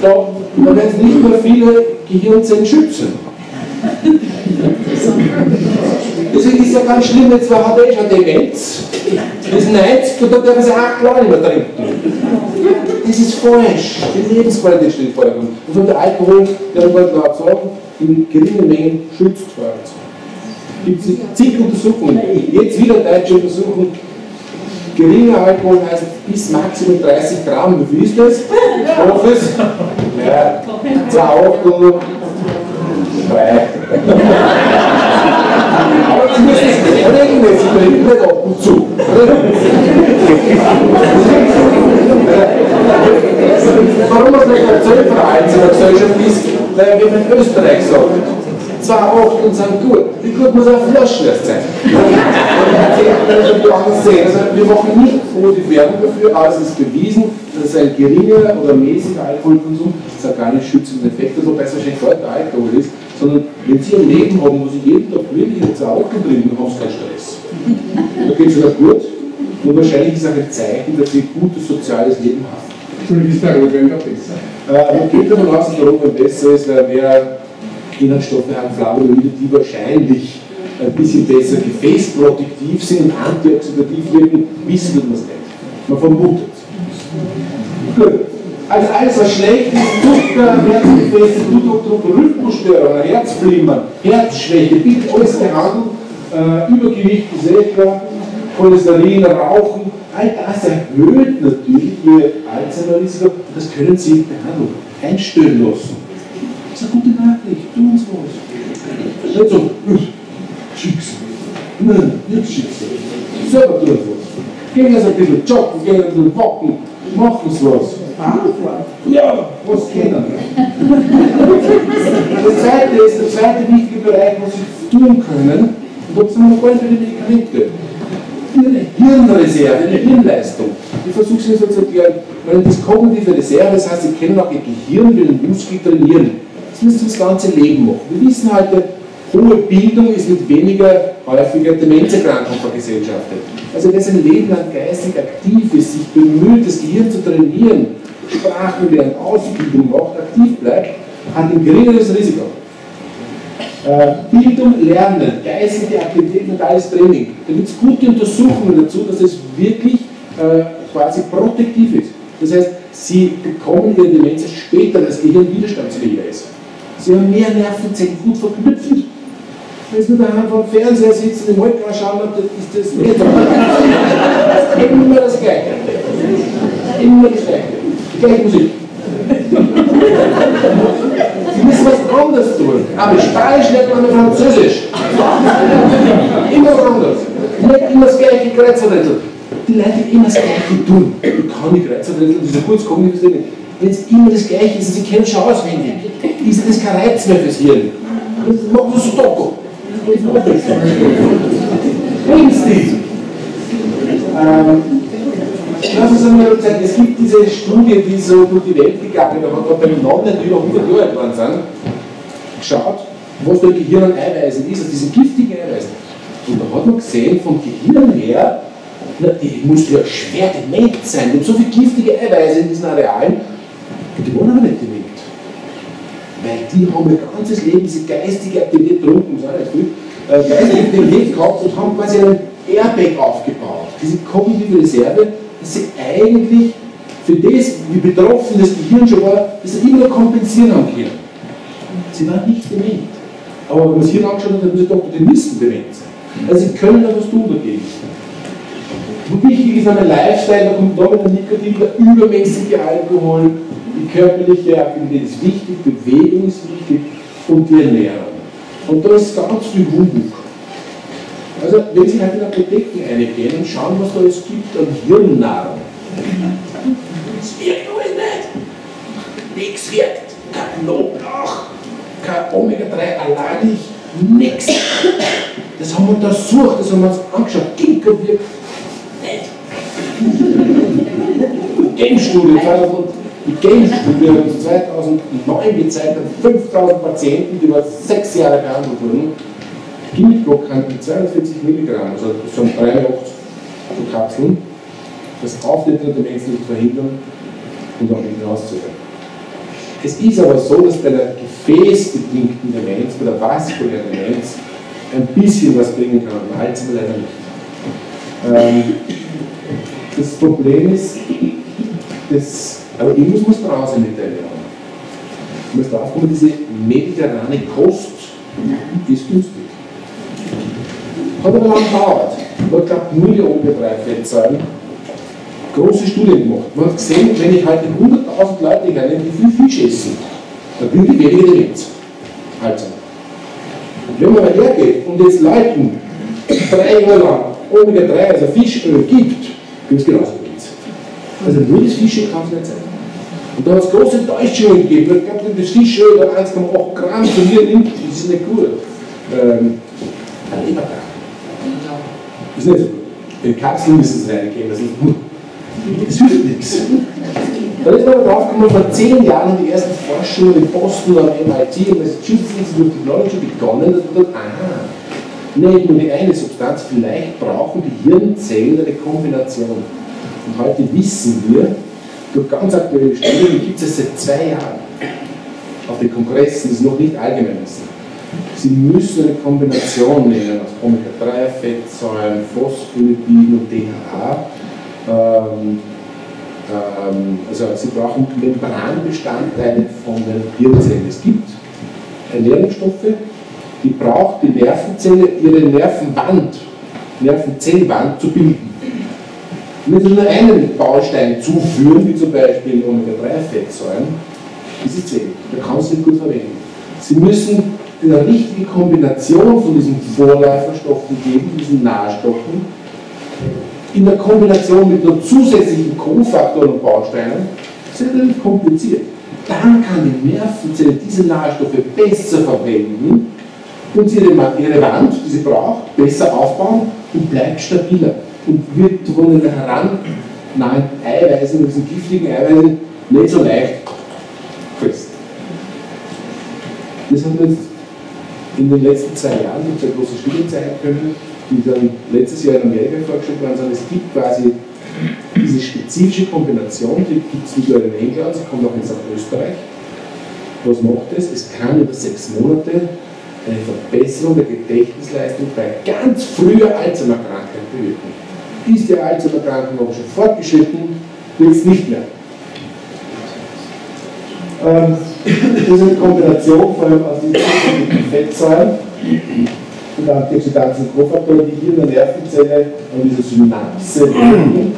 [SPEAKER 1] Da, da werden nicht mehr viele Gehirnzellen schützen. Deswegen ist ja ganz schlimm, jetzt hat er eh schon Demenz, ist 90 und da dürfen sie acht Jahre nicht mehr trinken. Das ist falsch. Die Lebensqualität steht vor Und von der Alkohol, der man gerade sagen, in geringen Mengen schützt vor allem gibt es zig Untersuchungen. Jetzt wieder deutsche Untersuchung. Geringer Alkohol heißt bis maximal 30 Gramm. Wie ist das? Profis? Ja, zwei Achtel, drei. Aber Sie müssen es regelmäßig trinken, nicht ab und zu. Warum man vielleicht ein Zöllverein in der Gesellschaft ist, weil wir in Österreich sagen, zwei Achteln sind gut. Wie gut muss Flasche erst sein? also wir machen nicht große Werbung dafür, aber es ist bewiesen, dass ein geringer oder mäßiger Alkoholkonsum das gar nicht schützenden Effekt hat, wobei es wahrscheinlich heute Alkohol ist, sondern wenn Sie ein Leben haben, wo Sie jeden Tag wirklich zwei Achteln trinken, haben Sie keinen Stress. Da geht es sogar gut und wahrscheinlich ist auch ein Zeichen, dass Sie ein gutes soziales Leben haben.
[SPEAKER 2] Entschuldigung, ist der Rotwein besser?
[SPEAKER 1] Äh, man geht davon aus, dass der Rotwein besser ist, weil wer Inhaltsstoffe haben Flavonoide, die wahrscheinlich ein bisschen besser gefäßprotektiv sind und antioxidativ wirken, wissen wir das nicht. Man vermutet. Gut. Also alles, was schlecht ist, Zucker, Herzgefäße, Blutdruck, Rhythmusstörungen, Herzflimmern, Herzschwäche, bitte alles behandeln. Äh, Übergewicht ist eh klar, Cholesterin, Rauchen, all das erhöht natürlich Ihr Alzheimer-Risiko. Das können Sie behandeln, einstellen lassen. Das ist eine gute Nachricht, tun uns was. Nicht so, Schicksal. Nein, nicht Schicksal. Selber tun was. Gehen Sie ein bisschen joggen, gehen Sie ein bisschen walken, machen Sie was. Ja, was kennen. Das zweite ist der zweite wichtige Bereich, was Sie tun können, und da sind wir vorhin bei den Medikamenten. Ihre Hirnreserve, eine Hirnleistung. Ich versuche es Ihnen so zu erklären. Wenn das kognitive Reserve, das heißt, Sie können auch Ihr Gehirn, den Muskel trainieren. Das müssen Sie das ganze Leben machen. Wir wissen heute, hohe Bildung ist mit weniger häufiger Demenzerkrankung vergesellschaftet. Also wer sein Leben lang geistig aktiv ist, sich bemüht, das Gehirn zu trainieren, Sprachen lernen, Ausbildung macht, aktiv bleibt, hat ein geringeres Risiko. Äh, Bildung, Lernen, geistige Aktivität, mentales Training. Da gibt es gute Untersuchungen dazu, dass es wirklich äh, quasi protektiv ist. Das heißt, Sie bekommen Ihre Demenz später, als Gehirn widerstandsfähiger ist. Sie haben mehr Nervenzellen gut verknüpft. Wenn Sie daheim vor dem Fernseher sitzen, im Holzglas schauen, dann ist das nicht. Das immer das Gleiche. Immer das Gleiche. Die gleiche Musik. Sie müssen was anderes tun. Aber Spanisch lernt man Französisch. Immer was anderes. Nicht immer das gleiche Kreuzverrätsel. Die Leute immer das Gleiche tun. Ich kann die Kreuzverrätsel, diese kurz kognitives Training. Wenn es immer das Gleiche ist, Sie kennen schon auswendig, ist das kein Reiz mehr fürs Hirn. Das macht das Stocko. Lebensstil. Ähm, lass uns einmal zeigen, es gibt diese Studie, die so durch die Welt gegangen ist, da hat man bei Nonnen, die über 100 Jahre alt waren, sind, geschaut, was der Gehirn an Eiweißen ist, also diese giftigen Eiweißen. Und da hat man gesehen, vom Gehirn her, na, die muss ja schwer dement sein, und so viele giftige Eiweiße in diesen Arealen, und die wollen aber nicht dement. Weil die haben ihr ganzes Leben diese geistige Aktivität trunken, so nicht viel, äh, geistige Aktivität gehabt und haben quasi einen Airbag aufgebaut. Diese kognitive Reserve, dass sie eigentlich für das, wie betroffen das Gehirn schon war, dass sie immer kompensieren haben können. Sie waren nicht dement. Aber wenn man es hier angeschaut hat, haben sie gedacht, die müssen dement sein. Also sie können da was tun dagegen. Und wichtig ist ein Lifestyle, da kommt da mit der Nikotin, der übermäßige Alkohol, die körperliche Aktivität ist wichtig, Bewegung ist wichtig und die Ernährung. Und da ist ganz viel Humbug. Also, wenn Sie halt in Apotheken reingehen und schauen, was da alles gibt an Hirnnahrung. Es wirkt alles nicht. Nichts wirkt. Kein Knoblauch, kein Omega-3 alleinig, nichts. Das haben wir untersucht, das haben wir uns angeschaut. Ginkgo wirkt nicht. Game-Studie 2000. Die Game-Studie hat uns 2009 gezeigt, dass 5000 Patienten, die über sechs Jahre behandelt wurden, Ginkgo kannten 42 Milligramm, also sind 83 so Kapseln, das Auftreten der Demenz nicht verhindern und auch nicht hinauszögern. Es ist aber so, dass bei der gefäßbedingten Demenz, bei der vaskulären Demenz, ein bisschen was bringen kann, bei Alzheimer leider nicht. Ähm, das Problem ist, das, aber ich muss, muss draußen mit der Ernährung. Ich muss drauf kommen, diese mediterrane Kost ist günstig. Hat aber lang gedauert. Man glaubt nur die Omega-3-Fettsäuren große Studien gemacht. Man hat gesehen, wenn ich heute 100.000 Leute hernehme, die viel Fisch essen, dann kriegen die weniger Demenz. Also. Und wenn man mal hergeht und jetzt Leuten drei Jahre lang Omega-3, also Fischöl, gibt, gibt es genauso. Also nur das Fischöl kann es nicht sein. Und da hat es große Enttäuschungen gegeben. Ich glaube, das Fischöl da 1,8 Gramm zu mir nimmt, das ist nicht gut. Ähm, ein Lebertag. Ist nicht so gut. In Kapseln müssen sie reingehen, das ist gut. Das hilft nichts. Dann ist man darauf gekommen, vor zehn Jahren die ersten Forschungen in Boston am MIT und Massachusetts Institute of Technology begonnen, dass man dort, aha, nicht nur die eine Substanz, vielleicht brauchen die Hirnzellen eine Kombination. Und heute wissen wir, durch ganz aktuelle Studien, die gibt es seit zwei Jahren auf den Kongressen, das ist noch nicht allgemein wissen. Sie müssen eine Kombination nehmen aus Omega-3-Fettsäuren, Phospholipiden und DHA. Ähm, ähm, also Sie brauchen Membranbestandteile von den Hirnzellen. Es gibt Ernährungsstoffe, die braucht die Nervenzelle, ihre Nervenwand, Nervenzellwand zu bilden. Wenn Sie nur einen Baustein zuführen, wie zum Beispiel Omega-3-Fettsäuren, ist es wenig. Da kann es nicht gut verwenden. Sie müssen eine richtige Kombination von diesen Vorläuferstoffen geben, diesen Nahstoffen, in der Kombination mit nur zusätzlichen Kofaktoren und Bausteinen, ist relativ kompliziert. Dann kann die Nervenzelle diese Nahrstoffe besser verwenden und ihre Wand, die sie braucht, besser aufbauen und bleibt stabiler und wird von den herannahenden Eiweißen, diesen giftigen Eiweißen, nicht so leicht fest. Das haben wir jetzt in den letzten zwei Jahren gibt es eine große Studie zeigen können, die dann letztes Jahr in Amerika vorgestellt worden sind. Es gibt quasi diese spezifische Kombination, die gibt es nicht nur in England, sie kommt auch jetzt nach Österreich. Was macht es? Es kann über sechs Monate eine Verbesserung der Gedächtnisleistung bei ganz früher Alzheimer-Krankheit bewirken. Ist die Alzheimer-Krankheit noch schon fortgeschritten, wird es nicht mehr. Ähm, das ist eine Kombination vor allem aus diesen Fettsäuren und Antioxidantien und Kofaktoren, die hier in der Nervenzelle an dieser Synapse wirken.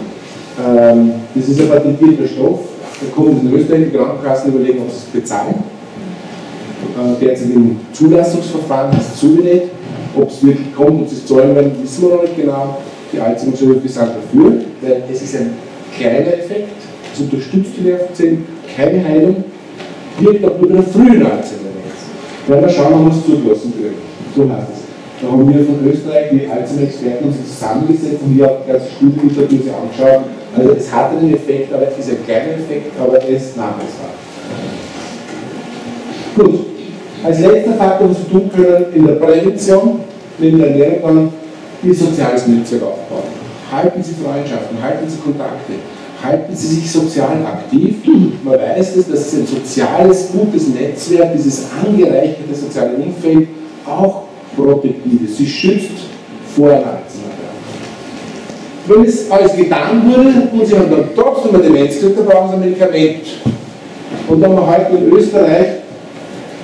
[SPEAKER 1] Ähm, das ist ein patentierter Stoff. Da kommen in Österreich die Krankenkassen überlegen, ob sie es bezahlen. Äh, derzeit im Zulassungsverfahren ist es zugenäht. Ob es wirklich kommt, ob sie es zahlen werden, wissen wir noch nicht genau. Die Alzheimer-Gesellschaft sind dafür, weil es ist ein kleiner Effekt. Es unterstützt die Nervenzellen, keine Heilung wirkt auch nur bei der frühen Alzheimer-Demenz. Werden wir schauen, ob wir es zugelassen können. So heißt es. Da haben wir von Österreich die Alzheimer-Experten uns zusammengesetzt und wir haben die ganze Studienliteratur sich angeschaut. Also es hat einen Effekt, aber es ist ein kleiner Effekt, aber er ist nachweisbar. Gut. Als letzter Faktor, was wir tun können in der Prävention, neben der Ernährung ist soziales Netzwerk aufbauen. Halten Sie Freundschaften, halten Sie Kontakte halten Sie sich sozial aktiv. Man weiß es, dass ein soziales, gutes Netzwerk, dieses angereicherte soziale Umfeld auch protektiv ist. Sie schützt vor Alzheimer. Wenn es alles getan wurde und Sie haben dann trotzdem eine Demenz gekriegt, dann brauchen Sie ein Medikament. Und dann haben wir heute in Österreich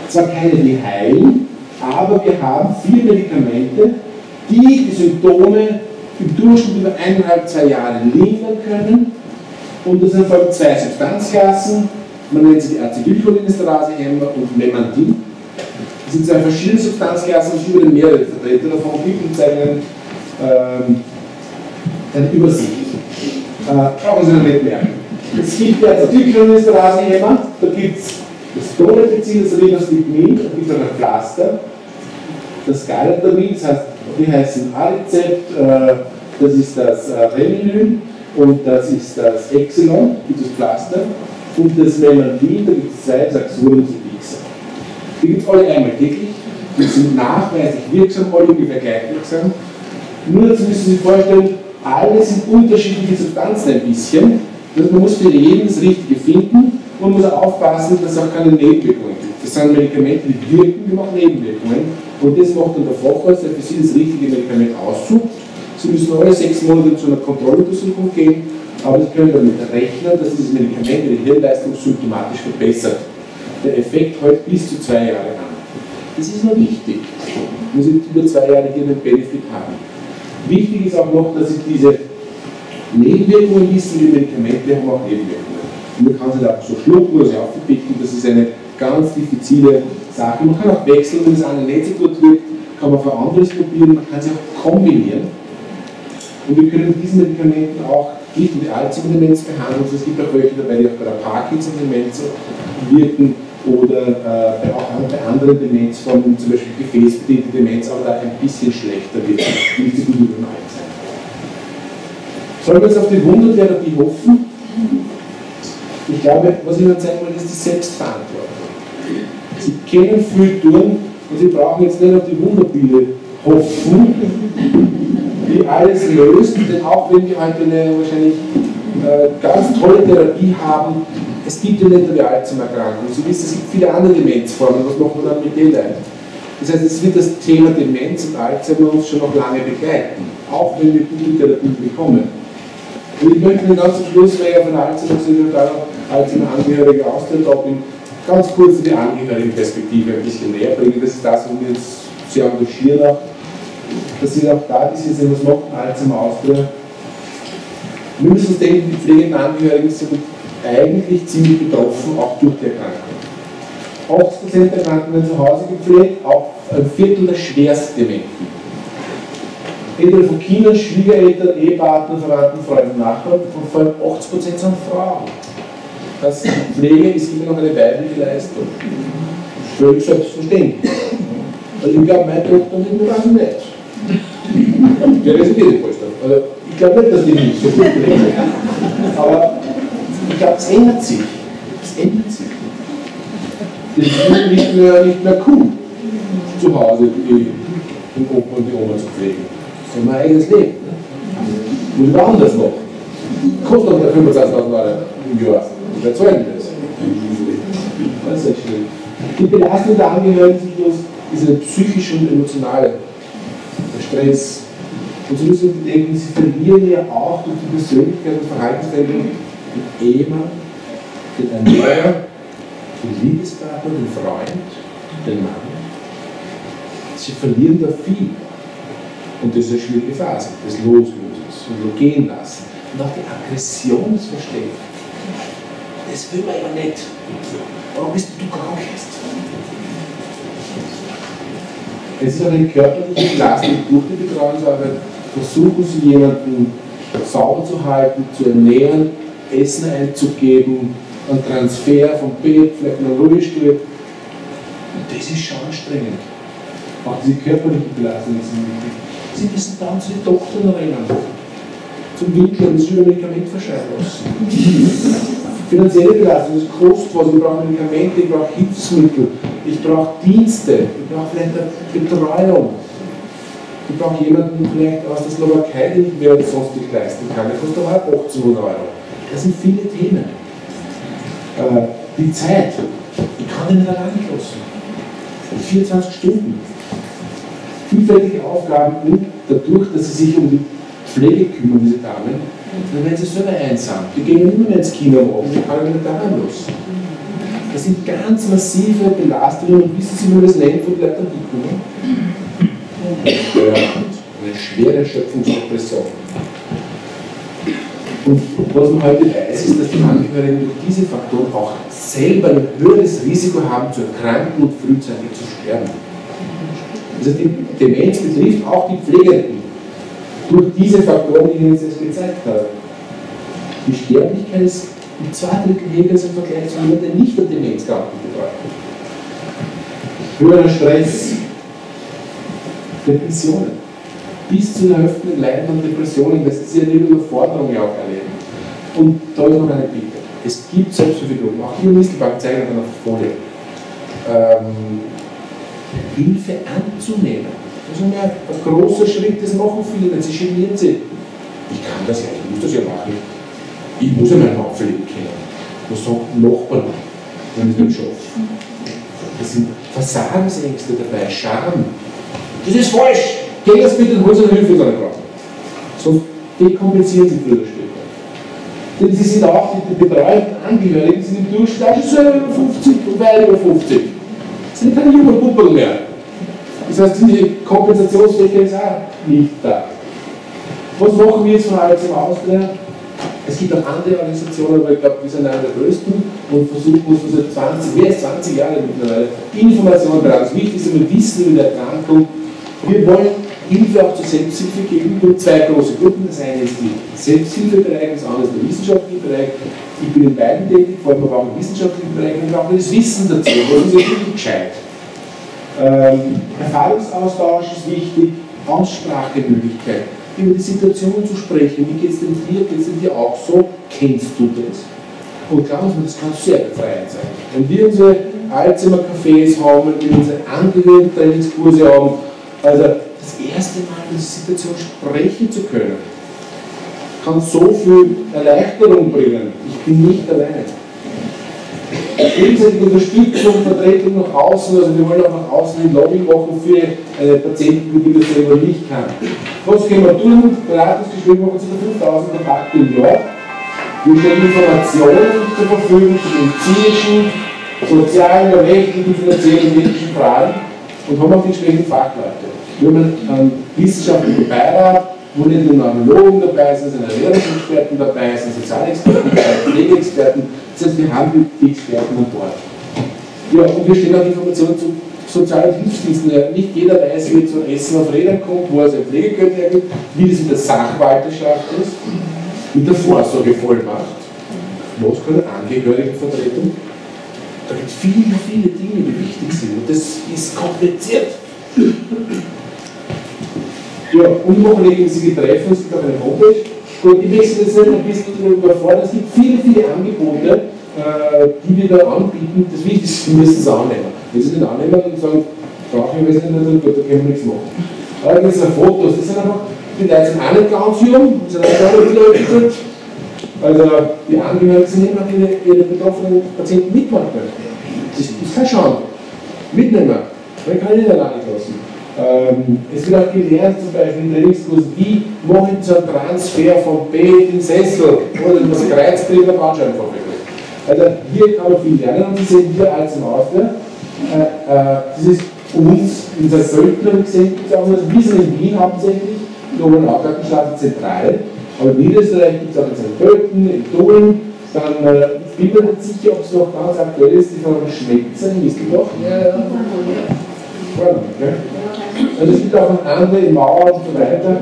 [SPEAKER 1] zwar keine, die heilen, aber wir haben vier Medikamente, die die Symptome im Durchschnitt über eineinhalb, zwei Jahre lindern können und das allem zwei Substanzklassen, man nennt sie die Acetylcholinesterase-Hämmer und Memantin. Das sind zwei verschiedene Substanzklassen, es gibt mehrere Vertreter davon gibt und zeigen ähm, eine Übersicht. Äh, brauchen Sie noch nicht merken. Es gibt die Acetylcholinesterase-Hämmer, da gibt es das Donepezin, das Rivastigmin, da gibt es ein Pflaster, das Galatamin, das heißt, die heißen A-Rezept, äh, das ist das äh, Remilyn, und das ist das Exelon, dieses Pflaster, und das Melantin, da gibt es zwei, Saxuren und Vixer. Die gibt es alle einmal täglich, die sind nachweislich wirksam, alle ungefähr gleich wirksam. Nur dazu müssen Sie sich vorstellen, alle sind unterschiedliche Substanzen ein bisschen. Man muss für jeden das Richtige finden und muss aufpassen, dass es auch keine Nebenwirkungen gibt. Das sind Medikamente, die wirken, die machen Nebenwirkungen. Und das macht dann der Facharzt, der für Sie das richtige Medikament aussucht Sie müssen alle sechs Monate zu einer Kontrolluntersuchung gehen, aber Sie können damit rechnen, dass dieses Medikament Ihre Hirnleistung symptomatisch verbessert. Der Effekt hält bis zu zwei Jahre an. Das ist nur wichtig. wenn Sie über zwei Jahre hier einen Benefit haben. Wichtig ist auch noch, dass Sie diese Nebenwirkungen wissen die Medikamente haben auch Nebenwirkungen. Und man kann sie auch so schlucken oder sie aufpicken, das ist eine ganz diffizile Sache. Man kann auch wechseln, wenn das eine nicht so gut wirkt, kann man für anderes probieren, man kann sie auch kombinieren. Und wir können mit diesen Medikamenten auch nicht nur die Alzheimer-Demenz behandeln, sondern es gibt auch welche dabei, die auch bei der Parkinson-Demenz wirken oder äh, bei anderen Demenzformen, zum Beispiel gefäßbedingte Demenz, aber da ein bisschen schlechter wird, nicht so gut über. Sollen wir jetzt auf die Wundertherapie hoffen? Ich glaube, was ich Ihnen zeigen will, ist die Selbstverantwortung. Sie kennen viel tun und Sie brauchen jetzt nicht auf die Wunderpille hoffen, die alles löst, denn auch wenn wir heute eine wahrscheinlich äh, ganz tolle Therapie haben, es gibt ja nicht nur Alzheimer-Erkrankung. Sie wissen, es gibt viele andere Demenzformen. Was macht man dann mit denen? Das heißt, es wird das Thema Demenz und Alzheimer uns schon noch lange begleiten, auch wenn wir gute Therapien bekommen. Und ich möchte Ihnen ganz zum Schluss, weil ich auf einer Alzheimer-Sekretär Alzheimer-Angehörige austritt, auch in ganz kurz die Angehörigenperspektive ein bisschen näher bringen. Das ist das, was wir jetzt sehr engagieren auch. Dass Sie auch da diese sehen, was macht Alzheimer Austria? Wir müssen uns denken, die pflegenden Angehörigen sind eigentlich ziemlich betroffen, auch durch die Erkrankung. 80% der Kranken werden zu Hause gepflegt, auch ein Viertel der Schwerstdementen. Entweder von Kindern, Schwiegereltern, Ehepartnern, Verwandten, Freunden, Nachbarn und vor allem 80% sind Frauen. Das Pflege ist immer noch eine weibliche Leistung. Völlig selbstverständlich. Also ich glaube, meine Tochter nimmt mir das nicht. Der resigniert Also ich glaube nicht, dass die nicht so gut pflegen. Aber ich glaube, es ändert sich. Es ändert sich. Das ist nicht mehr, nicht mehr cool, zu Hause den Opa und die Oma zu pflegen. Das ist mein eigenes Leben. Ne? Muss ich anders noch. Kostet doch 25.000 Euro im Jahr. Wer zahlt das? Ist nicht schlimm. Die Belastung der Angehörigen ist eine psychische und emotionale. Stress. Und Sie müssen bedenken, Sie verlieren ja auch durch die Persönlichkeit und Verhaltensveränderung den Ehemann, den Ernährer, den Liebespartner, den Freund, den Mann. Sie verlieren da viel. Und das ist eine schwierige Phase, des Loslosens und Gehen lassen. Und auch die Aggression des Verstehens. Das will man ja nicht. Warum bist du krank jetzt? Es ist eine körperliche Belastung durch die Betreuungsarbeit. Versuchen Sie jemanden sauber zu halten, zu ernähren, Essen einzugeben, einen Transfer vom Bett, vielleicht einen Ruhestuhl. Und das ist schon anstrengend. Auch diese körperliche Belastung ist wichtig. Sie müssen dann zu den Doktoren rennen. Zum Winkler, das über Medikament verschreiben lassen. Finanzielle Belastung, das kostet was, ich brauche Medikamente, ich brauche Hilfsmittel, ich brauche Dienste, ich brauche vielleicht eine Betreuung. Ich brauche jemanden vielleicht aus der Slowakei, den ich mir sonst nicht leisten kann. Der kostet aber auch 1800 Euro. Das sind viele Themen. Äh, die Zeit, ich kann den nicht allein lassen. 24 Stunden. Vielfältige Aufgaben dadurch, dass sie sich um die Pflege kümmern, diese Damen, dann werden sie selber einsam. Die gehen immer mehr ins Kino Abend, die kann ich nicht daheim los. Das sind ganz massive Belastungen und wissen Sie, man das nennt, wo bleibt dann die Kummer? Eine schwere Erschöpfungsdepression. Und was man heute weiß, ist, dass die Angehörigen durch diese Faktoren auch selber ein höheres Risiko haben, zu erkranken und frühzeitig zu sterben. Also die Demenz betrifft auch die Pflegenden durch diese Faktoren, die ich jetzt gezeigt habe. Die Sterblichkeit ist um zwei Drittel im Vergleich zu jemandem, der nicht an Demenzkranken betreut Höherer Stress, Depressionen. Bis zu der Hälfte leiden an Depressionen, das ist ja eine Überforderung ja auch erleben. Und da ist noch eine Bitte. Es gibt Selbstverfügung, auch die Mistelbank zeigen auf Folie. Ähm, Hilfe anzunehmen das ist ein großer Schritt, das machen viele, denn sie genieren sich. Ich kann das ja, ich muss das ja machen. Ich muss ja meinen Hauptverleben kennen. Was sagt ein Nachbar, wenn ich es nicht schaffe? Das sind Versagensängste dabei, Scham. Das ist falsch. Geh jetzt bitte und hol eine Hilfe dann brauchen. Sonst dekompensieren sie früher später. Denn sie sind auch, die, betreuten Angehörigen sind im Durchschnitt schon über 50 und weit über 50. Das sind keine jungen Puppen mehr. Das heißt, die Kompensationsfähigkeit ist auch nicht da. Was machen wir jetzt von Alzheimer Austria? Es gibt auch andere Organisationen, aber ich glaube, wir sind einer der größten und versuchen uns seit 20, mehr als 20 Jahren mittlerweile Informationen bereiten. Das Wichtigste, wir wissen über die Erkrankung. Wir wollen Hilfe auch zur Selbsthilfe geben. Wir haben zwei große Gruppen. Das eine ist die Selbsthilfebereich, das andere ist der wissenschaftliche Bereich. Ich bin in beiden tätig, vor allem aber auch im wissenschaftlichen Bereich und brauche das Wissen dazu. Das ist wirklich gescheit. Ähm, Erfahrungsaustausch ist wichtig, Aussprachemöglichkeit, über die Situation zu sprechen. Wie geht es denn dir? Geht es denn dir auch so? Kennst du das? Und glauben mir, das kann sehr befreiend sein. Wenn wir unsere Alzheimer-Cafés haben, wenn wir unsere Angehörigen-Trainingskurse haben, also das erste Mal in dieser Situation sprechen zu können, kann so viel Erleichterung bringen. Ich bin nicht alleine. Gegenseitige Unterstützung, Vertretung nach außen, also wir wollen auch nach außen ein Lobby machen für eine Patienten, die das selber nicht kann. Was können wir tun? Beratungsgespräche machen ca. 5000 Kontakte im Jahr. Wir stellen Informationen zur Verfügung zu medizinischen, sozialen, rechtlichen, finanziellen, ethischen Fragen und haben auch die entsprechenden Fachleute. Wir haben einen wissenschaftlichen Beirat, wo nicht nur Neurologen dabei sind, sondern Ernährungsexperten dabei, sind Sozialexperten dabei, Pflegeexperten, das heißt, wir haben die Experten an Bord. Ja, und wir stellen auch Informationen zu sozialen Hilfsdiensten. Nicht jeder weiß, wie zum Essen auf Rädern kommt, wo er sein Pflegegeld hergibt, wie das in der Sachwalterschaft ist, mit der Vorsorgevollmacht. Was kann Angehörigenvertretung? Da gibt es viele, viele Dinge, die wichtig sind. Und das ist kompliziert. Ja, und wo legen Sie treffen, es gibt auch eine Homepage. Gut, ich wechsle jetzt ein bisschen überfordert. Es gibt viele, viele Angebote, äh, die wir da anbieten. Das Wichtigste Sie müssen es annehmen. Wenn Sie den annehmen und sagen, brauche ich weiß nicht, dann gut, da können wir nichts machen. Aber das sind Fotos, das sind einfach, die Leute sind auch nicht ganz jung, sind auch nicht Leute. Also die Angehörigen sind immer ihre, ihre betroffenen Patienten mitmachen können. Das ist kein Schaden. Mitnehmen. Man kann nicht alleine lassen. Ähm, es wird auch gelernt, zum Beispiel in Trainingskurs, wie mache ich so einen Transfer vom Bett in Sessel oder das Kreuzträger Bandscheibenvorfälle. Also hier kann man viel lernen und Sie sehen hier als im Austria, äh, äh, das ist uns in der Söldner gesehen, wir sind in Wien hauptsächlich, in der Oberen Augartenstraße zentral, aber in Niederösterreich gibt es auch in St. Pölten, in Tulln, dann äh, bin mir nicht sicher, ob es noch ganz aktuell ist, die von Schmelzer in Mistelbach. Ja, ja. Also es gibt auch andere in Mauer und so weiter.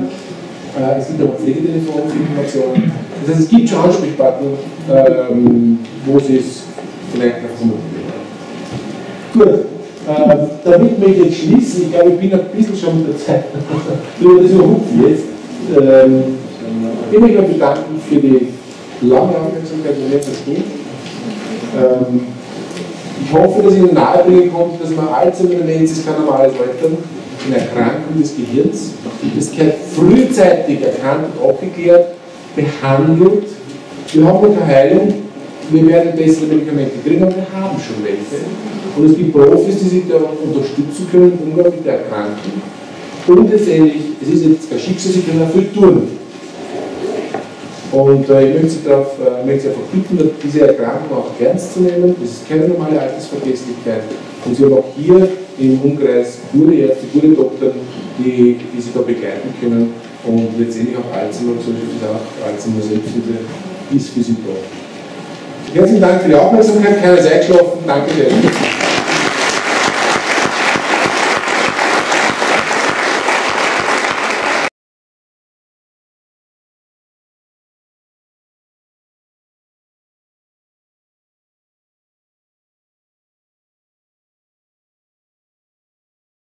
[SPEAKER 1] Äh, es gibt auch Pflegetelefon für Informationen. Das heißt, es gibt schon Ansprechpartner, ähm, wo Sie es vielleicht noch vermuten. Gut, äh, damit möchte ich jetzt schließen. Ich glaube, ich bin ein bisschen schon mit der Zeit. Nur das überhupft jetzt. Ähm, ich möchte mich bedanken für die lange Aufmerksamkeit, die wir verstehen. Ähm, ich hoffe, dass ich Ihnen nahebringen konnte, dass man Alzheimer-Demenz ist kein normales Altern, eine Erkrankung des Gehirns. Das gehört frühzeitig erkannt und abgeklärt, behandelt. Wir haben keine Heilung, wir werden bessere Medikamente kriegen, aber wir haben schon welche. Und es gibt Profis, die sich da unterstützen können im Umgang mit der Erkrankung. Und letztendlich, es ist jetzt kein Schicksal, sie können auch viel tun. Und äh, ich möchte Sie, darauf, äh, möchte Sie einfach bitten, diese Erkrankung auch ernst zu nehmen. Das ist keine normale Altersvergesslichkeit. Und Sie haben auch hier im Umkreis gute Ärzte, gute Doktoren, die, die Sie da begleiten können. Und letztendlich auch Alzheimer, so wie auch Alzheimer Selbsthilfe ist für Sie da. Herzlichen Dank für die Aufmerksamkeit. Keiner ist eingeschlafen. Danke sehr.